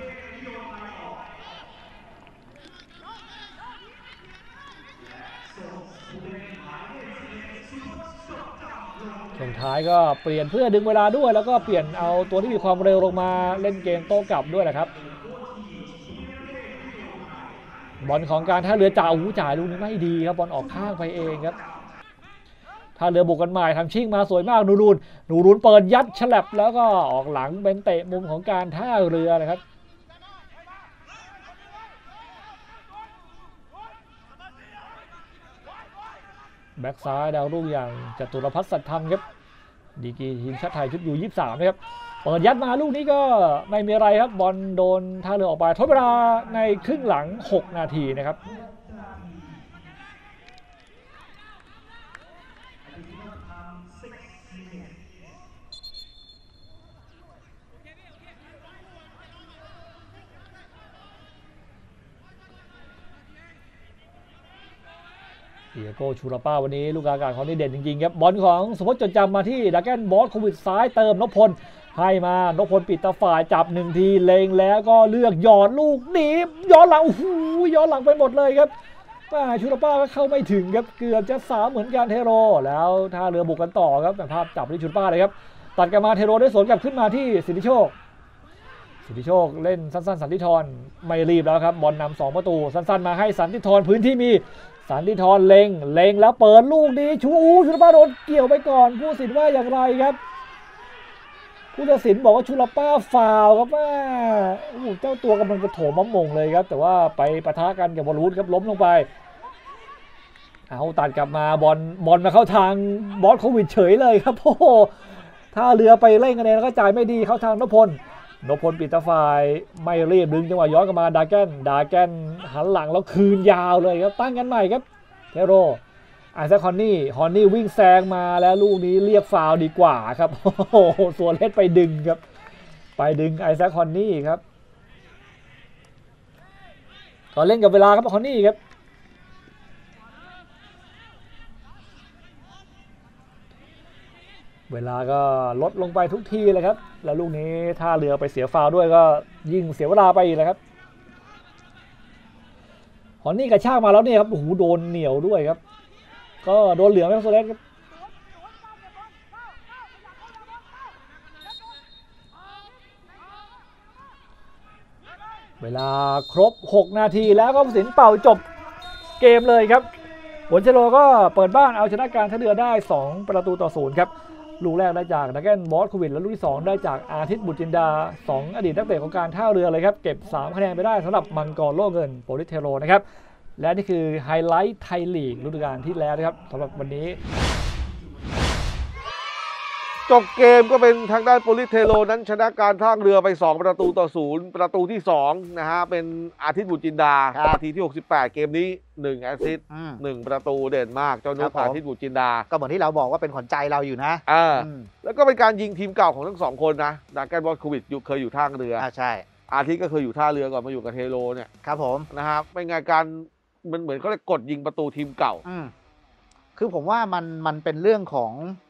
S4: ช่วงท้ายก็เปลี่ยนเพื่อดึงเวลาด้วยแล้วก็เปลี่ยนเอาตัวที่มีความเร็วลงมาเล่นเกมโต้กลับด้วยนะครับบอลของการท่าเรือจ่าหูจ่ายลูกนี้ไม่ดีครับบอลออกข้างไปเองครับท่าเรือบุกกันใหม่ทำชิ่งมาสวยมากนูรูนนูรูนเปิดยัดฉลับแล้วก็ออกหลังเป็นเตะมุมของการท่าเรือนะครับ แบ็กซ้ายดาวรุ่งอย่างจตุรพัฒน์สัตย์ธรรมครับดีกีทีมชาติไทยชุดอยู่23นะครับเปิดยัดมาลูกนี้ก็ไม่มีอะไรครับบอลโดนท่าเรือออกไปทดเวลาในครึ่งหลัง 6 นาทีนะครับ เดียโกชูราป้าวันนี้ลูกอากาศของนี่เด่นจริงๆครับบอลของสมมติจดจำมาที่ดักแกนบอสโควิดซ้ายเติมนพพลให้มานพพลปิดตาฝ่ายจับหนึ่งทีเลงแล้วก็เลือกหยอดลูกหนีย้อนหลังโอ้โหย้อนหลังไปหมดเลยครับว่าชูราป้าก็เข้าไม่ถึงครับเกือบจะสามเหมือนกันเทโร แล้วท่าเรือบุกกันต่อครับแบบภาพจับที่ชูราป้าเลยครับตัดกันมาเทโรได้สวนกลับขึ้นมาที่สิทธิโชคสิทธิโชคเล่นสั้นๆ สันติธรไม่รีบแล้วครับบอลนำสองประตูสั้นๆมาให้สันติธรพื้นที่มี สันติธรเล็งเล็งแล้วเปิดลูกนี้ชูอูชุลป้าโดนเกี่ยวไปก่อนผู้ตัดสินว่าอย่างไรครับ ผู้ตัดสินบอกว่าชุลป้าฟาวครับว่าเจ้าตัวกำลังจะโถมมะมงเลยครับ แต่ว่าไปปะทะกันกับบอลลูนครับล้มลงไปเอาตัดกลับมาบอลบอลมาเข้าทางบอสโควิดเฉยเลยครับโอ้โหถ้าเรือไปเล่นกันเองแล้วก็จ่ายไม่ดีเข้าทางนพพล นพพลปิดตาฝ่ายไม่รีบดึงจังหวะย้อนกลับมาดาแกนดาแกนหันหลังแล้วคืนยาวเลยครับตั้งกันใหม่ครับเทโรไอแซคฮอนนี่ฮอนนี่วิ่งแซงมาแล้วลูกนี้เรียกฟาวดีกว่าครับโอ้โหส่วนเล็ดไปดึงครับ ไปดึงไอแซคฮอนนี่ครับก็เล่นกับเวลาครับฮอนนี่ครับ เวลาก็ลดลงไปทุกทีเลยครับ แล้วลูกนี้ท่าเรือไปเสียฟาวด้วยก็ยิ่งเสียเวลาไปอีกเลยครับหอนนี่กระชากมาแล้วเนี่ยครับโอ้โหโดนเหนียวด้วยครับ ก็โดนเหลืองไปครับโซเลสครับเวลาครบ 6 นาทีแล้วก็สินเป่าจบเกมเลยครับหวนเชโลก็เปิดบ้านเอาชนะการท่าเรือได้ 2 ประตูต่อศูนย์ครับ ลูกแรกได้จากดราแกนบอสโควิช และลูกที่ 2 ได้จากอาทิตย์บุตรจินดา 2 อดีตนักเตะของการท่าเรือเลยครับ เก็บ 3 คะแนนไปได้สำหรับมังกรโล่เงินโปลิศเทโรนะครับ และนี่คือไฮไลท์ไทยลีกฤดูกาลที่แล้วนะครับสำหรับวันนี้
S1: จบเกมก็เป็นทางด้านโปลิศเทโรนั้นชนะการท่าเรือไป 2 ประตูต่อศูนย์ประตูที่2นะฮะเป็นอาทิตย์บุตรจินดา
S2: ครับ
S1: นาทีที่ 68 เกมนี้1แอสซิสต์
S2: อืม
S1: หนึ่งประตูเด่นมาก เจ้านุ๊ก
S2: ครับผม
S1: อาทิตย์บุตรจินดา
S2: ก็เหมือนที่เราบอกว่าเป็นขวัญใจเราอยู่นะ
S1: อ่า
S2: อืม
S1: แล้วก็เป็นการยิงทีมเก่าของทั้งสองคนนะดราแกนบอสโควิชอยู่เคยอยู่ท่าเรือ
S2: อ่าใช่
S1: อาทิตย์ก็เคยอยู่ท่าเรือก่อนมาอยู่กับเทโรเนี่ย
S2: ครับผม
S1: นะฮะเป็นไงการมันเหมือนเขาเรียกกดยิงประตูทีมเก่า
S2: อืมคือผมว่ามันมันเป็นเรื่องของอ่า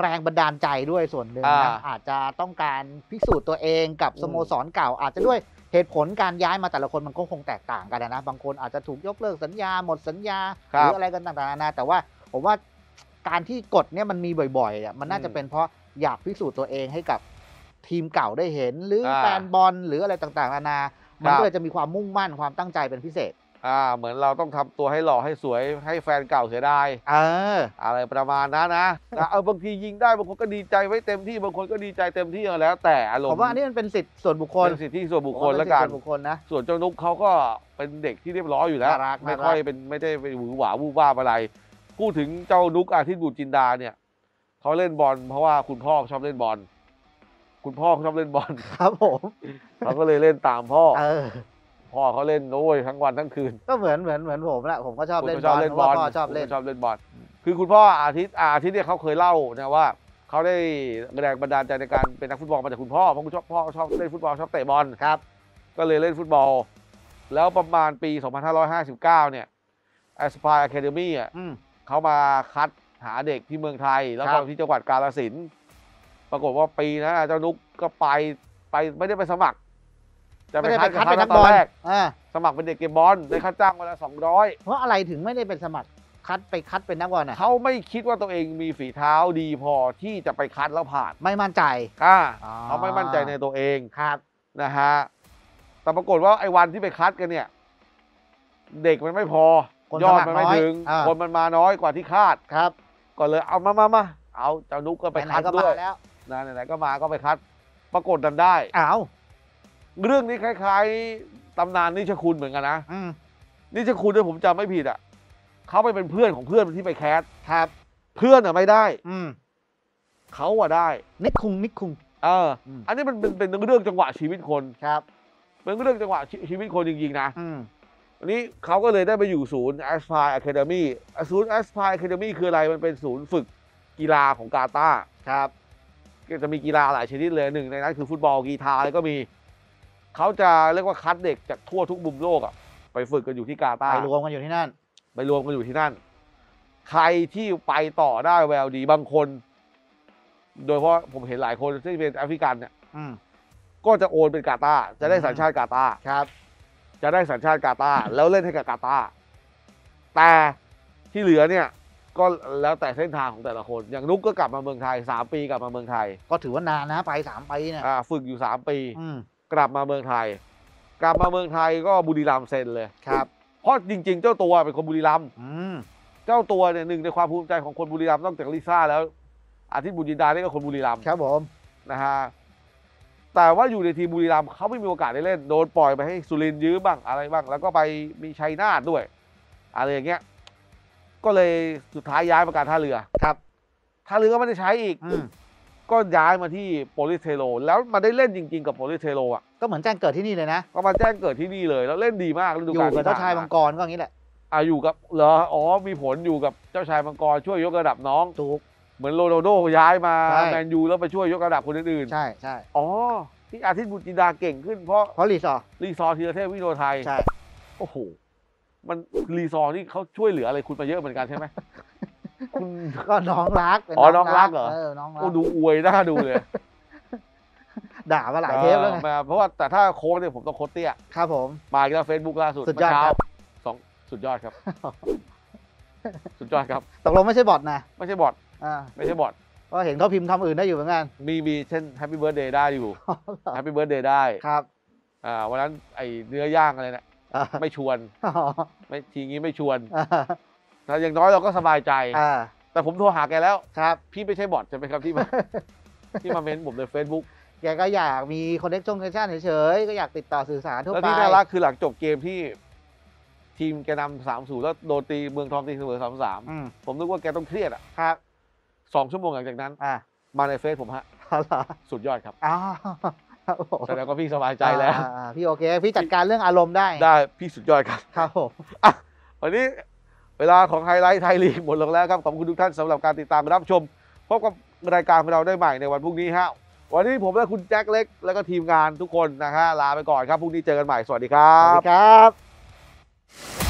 S2: แรงบันดาลใจด้วยส่วนหนึ่งนะ
S1: อ่า
S2: อาจจะต้องการพิสูจน์ตัวเองกับ
S1: อืม
S2: สโมสรเก่า อาจจะด้วยเหตุผลการย้ายมาแต่ละคนมันก็คงแตกต่างกันนะ บางคนอาจจะถูกยกเลิกสัญญาหมดสัญญาหรืออะไรกันต่างๆนานาแต่ว่าผมว่าการที่กฎเนี่ยมันมีบ่อยๆอะมันน่าจะเป็นเพราะอยากพิสูจน์ตัวเองให้กับทีมเก่าได้เห็น หรืออาแฟนบอลหรืออะไรต่างๆนานามัน
S1: ครับ
S2: ก็เลยจะมีความมุ่งมั่นความตั้งใจเป็นพิเศษ
S1: อ่าเหมือนเราต้องทำตัวให้หล่อให้สวยให้แฟนเก่าเสียดาย
S2: เออ
S1: อะไรประมาณนั้นนะนะเออบางทียิงได้บางคนก็ดีใจไว้เต็มที่บางคนก็ดีใจเต็มที่เอาแล้ว แต่อารม
S2: ผ
S1: ณ์
S2: มว่าอันนี้มันเป็นสิทธิ์ส่วนบุคคล
S1: เป็นสิทธิส่วนบุคคล
S2: ผม
S1: แล้ว
S2: ว่า
S1: กั
S2: เป็นนสิทธิ์ส่วนบุคคลนะ
S1: ส่วนเจ้านุกเขาก็เป็นเด็กที่เรียบร้อยอยู่แล้ว
S2: น่ารัก
S1: ไม่
S2: น่ารัก
S1: ค่อยเป็นไม่ได้ไปหวือหวาวูบวาบอะไร พูดถึงเจ้านุกอาทิตย์บุตรจินดาเนี่ยเขาเล่นบอลเพราะว่าคุณพ่อชอบเล่นบอล คุณพ่อเขาชอบเล่นบอล
S2: ครับผม
S1: เขาก็เลยเล่นตามพ่อ
S2: เออ
S1: พ่อเขาเล่นโอ้ยทั้งวันทั้งคืน
S2: ก็เหมือนเหมือนเหมือนผมแหละผมก็ชอบ
S1: คุณ
S2: เล่น
S1: ก็
S2: บอล
S1: เล่น
S2: เพ
S1: บ
S2: ราะ
S1: อ
S2: ว่า
S1: ล
S2: พ่อชอบเล่น
S1: ชอบเล่นบอลคือคุณพ่ออาทิตย์อาทิตย์เนี่ยเขาเคยเล่านะว่าเขาได้แรงบันดาลใจในการเป็นนักฟุตบอลมาจากคุณพ่อเพราะคุณชอบพ่อชอบเล่นฟุตบอลชอบเตะบอล
S2: ครับ
S1: ก็เลยเล่นฟุตบอล แล้วประมาณปี 2559 เนี่ย Aspire Academy อะ
S2: อืม
S1: เขามาคัดหาเด็กที่เมืองไทย แล้วก็ค
S2: รับ
S1: ที่จังหวัดกาฬสินธุ์ปรากฏว่าปีนั้นเจ้านุ๊กก็ไปไปไม่ได้ไปสมัคร จะไป
S2: ไม่ได้
S1: คัด
S2: ไปคัดเป็นนักฟุ
S1: ต
S2: บ
S1: อลต
S2: อน
S1: แรก
S2: อ่า
S1: สมัครเป็นเด็กเกมบอลได้ค่าจ้างวันละ200
S2: เพราะอะไรถึงไม่ได้เป็นสมัครคัดไปคัดเป็นนักบอลอะ
S1: เขาไม่คิดว่าตัวเองมีฝีเท้าดีพอที่จะไปคัดแล้วผ่าน
S2: ไม่มั่นใจ
S1: อ่า
S2: อ๋อ
S1: เขาไม่มั่นใจในตัวเอง
S2: ครับ
S1: นะฮะแต่ปรากฏว่าไอ้วันที่ไปคัดกันเนี่ย เด็กมันไม่พอ
S2: คน
S1: ยอด
S2: สมัคร
S1: มันไม่
S2: น้อย
S1: ถึง
S2: อ่า
S1: คนมันมาน้อยกว่าที่คาด
S2: ครับ
S1: ก็เลยเอามามามาเอาเจ้านุกก็ไป
S2: ไหน
S1: คัด
S2: ๆก็
S1: ด้
S2: มา
S1: วย
S2: แล้ว
S1: นะไหนๆก็มาก็ไปคัด ปรากฏดันได้
S2: อ้าว
S1: เรื่องนี้คล้ายๆตำนานนิชคุณเหมือนกันนะ
S2: อืม
S1: นิชคุณถ้าผมจำไม่ผิดอะเขาไปเป็นเพื่อนของเพื่อนที่ไปแคส
S2: ครับ
S1: เพื่อนอะไม่ได้
S2: อืม
S1: เขาอะได้
S2: นิกคุงนิกคุง
S1: เอออ
S2: ม
S1: อันนี้มันเป็นเป็นเรื่องจังหวะชีวิตคน
S2: ครับ
S1: เป็นเรื่องจังหวะชีชีวิตคนจริงๆนะ
S2: อืม
S1: อันนี้เขาก็เลยได้ไปอยู่ศูนย์ Aspire Academy ศูนย์ Aspire Academy คืออะไร มันเป็นศูนย์ฝึกกีฬาของกาตาร์
S2: ครับ
S1: ก็จะมีกีฬาหลายชนิดเลยหนึ่งในนั้นคือฟุตบอลกีฬาอะไรก็มี เขาจะเรียกว่าคัดเด็กจากทั่วทุกมุมโลกอะไปฝึกกันอยู่ที่กาตาร์
S2: ไป
S1: ร
S2: วมกันอยู่ที่นั่น
S1: ไปรวมกันอยู่ที่นั่น ใครที่ไปต่อได้แววดีบางคน โดยเฉพาะผมเห็นหลายคนที่เป็นแอฟริกันเนี่ย
S2: อืม
S1: ก็จะโอนเป็นกาตาร์จะได้สัญชาติกาตาร์
S2: ครับ
S1: จะได้สัญชาติกาตาร์แล้วเล่นให้กับกาตาร์แต่ที่เหลือเนี่ยก็แล้วแต่เส้นทางของแต่ละคน อย่างนุกก็กลับมาเมืองไทยสามปีกลับมาเมืองไทย
S2: ก็ถือว่านานนะไปสามปีเนี่ย
S1: อ่าฝึกอยู่สามปี
S2: อืม
S1: กลับมาเมืองไทย กลับมาเมืองไทยก็บุรีรัมย์เซ็นเลย
S2: ครับ
S1: เพราะจริง ๆ เจ้าตัวเป็นคนบุรีรัมย์
S2: อืม
S1: เจ้าตัวเนี่ยหนึ่งในความภูมิใจของคนบุรีรัมย์นอกจากลิซ่าแล้ว อาทิตย์บุญจินดานี่ก็คนบุรีรัมย์
S2: ครับผม
S1: นะฮะแต่ว่าอยู่ในทีมบุรีรัมย์เขาไม่มีโอกาสได้เล่นโดนปล่อยไปให้สุรินทร์ยืมบ้างอะไรบ้าง แล้วก็ไปมีชัยนาทด้วย อะไรอย่างเงี้ยก็เลยสุดท้ายย้ายมาการท่าเรือ
S2: ครับ
S1: ท่าเรือก็ไม่ได้ใช้อีก
S2: อืม
S1: ก็ย้ายมาที่โปลิสเทโรแล้วมาได้เล่นจริง ๆ กับโปลิสเทโรอะ
S2: ก็เหมือนแจ้งเกิดที่นี่เลยนะ
S1: ก็มาแจ้งเกิดที่นี่เลยแล้วเล่นดีมากฤดู
S2: กา
S1: ลอ
S2: ยู่กับเจ้าชาย
S1: ที่
S2: มังกรก็อย่างนี้แหละ
S1: อะอยู่กับเหรออ๋อมีผลอยู่กับเจ้าชายมังกรช่วยยกระดับน้อง
S2: ถูก
S1: เหมือนโรนัลโดย้ายมา
S2: ใช่
S1: แมนยูแล้วไปช่วยยกระดับคนอื่น
S2: ใช่ใช่
S1: ๆอ๋อที่อาทิตย์บุญจินดาเก่งขึ้นเพราะ
S2: เพราะรีสอร์
S1: รีซอร์ธีรเทพวิโนไทย
S2: ใช่
S1: โอ้โหมันรีซอร์นี่เขาช่วยเหลืออะไรคุณมาเยอะเหมือนกันใช่ไหม คคุณ
S2: ก็น้องรักเป็น
S1: อ๋อน้องรักเหรอ
S2: เออน้องรั
S1: โอ้
S2: ก
S1: ดูอวยน่าดูเลย
S2: ด่ามาหลายเทปแล้วไง
S1: ออเพราะว่าแต่ถ้าโค้ดเนี่ยผมต้องโค้ดเตี้ย
S2: ครับผม
S1: มาอีกแล้วเฟซบุ๊กล่าสุด
S2: สุดยอด
S1: เมื่เช้า
S2: ครับ
S1: สองสุดยอดครับ สุดยอดครับ
S2: ตกลงไม่ใช่บอทนะ
S1: ไม่ใช่บอท
S2: อ่า
S1: ไม่ใช่บอท
S2: ก็เห็นเขาพิมพ์คำอื่นได้อยู่เหมือนกัน
S1: มีมีเช่น Happy Birthday ได้อยู่ Happy Birthday ได้
S2: ครับ
S1: อ่าวันนั้นไอเนื้อย่างอะไรเนี่ย
S2: อ่า
S1: ไม่ชวน
S2: อ๋อ
S1: ไม่ทีงี้ไม่ชวน
S2: อ่า
S1: แต่อย่างน้อยเราก็สบายใจ
S2: อ่า
S1: แต่ผมโทรหาแกแล้ว
S2: ครับ
S1: พี่ไม่ใช่บอทใช่ไหมครับที่มา ที่มาเม้นผมใน Facebook
S2: แกก็อยากมี connection เฉยๆก็อยากติดต่อสื่อสารทั่ว
S1: แล้ว
S2: ไป
S1: ที่น่ารักคือหลังจบเกมที่ ทีมแกนำสามศูนย์แล้วโดนตีเมืองทองตีเสมอสามสาม
S2: อืม
S1: ผมนึกว่าแกต้องเครียดอะ
S2: ครับ
S1: สองชั่วโมงหลังจากนั้น
S2: อ่า
S1: มาในเฟซผมฮะ
S2: เอาเหรอ
S1: สุดยอดครับ
S2: อ้าวครับผม
S1: แสดงว่าพี่สบายใจแล้ว
S2: อ่าอ่าพี่โอเค พี่จัดการเรื่องอารมณ์ได้
S1: ได้พี่สุดยอดครับ
S2: ครับผม
S1: อะวันนี้ เวลาของไฮไลท์ไทยลีกหมดลงแล้วครับ ขอบคุณทุกท่านสำหรับการติดตามรับชม พบกับรายการของเราได้ใหม่ในวันพรุ่งนี้ฮะวันนี้ผมและคุณแจ็คเล็ก แล้วก็ทีมงานทุกคนนะฮะลาไปก่อนครับพรุ่งนี้เจอกันใหม่สวัสดีครั
S2: สวัส
S1: บ
S2: ดีครับ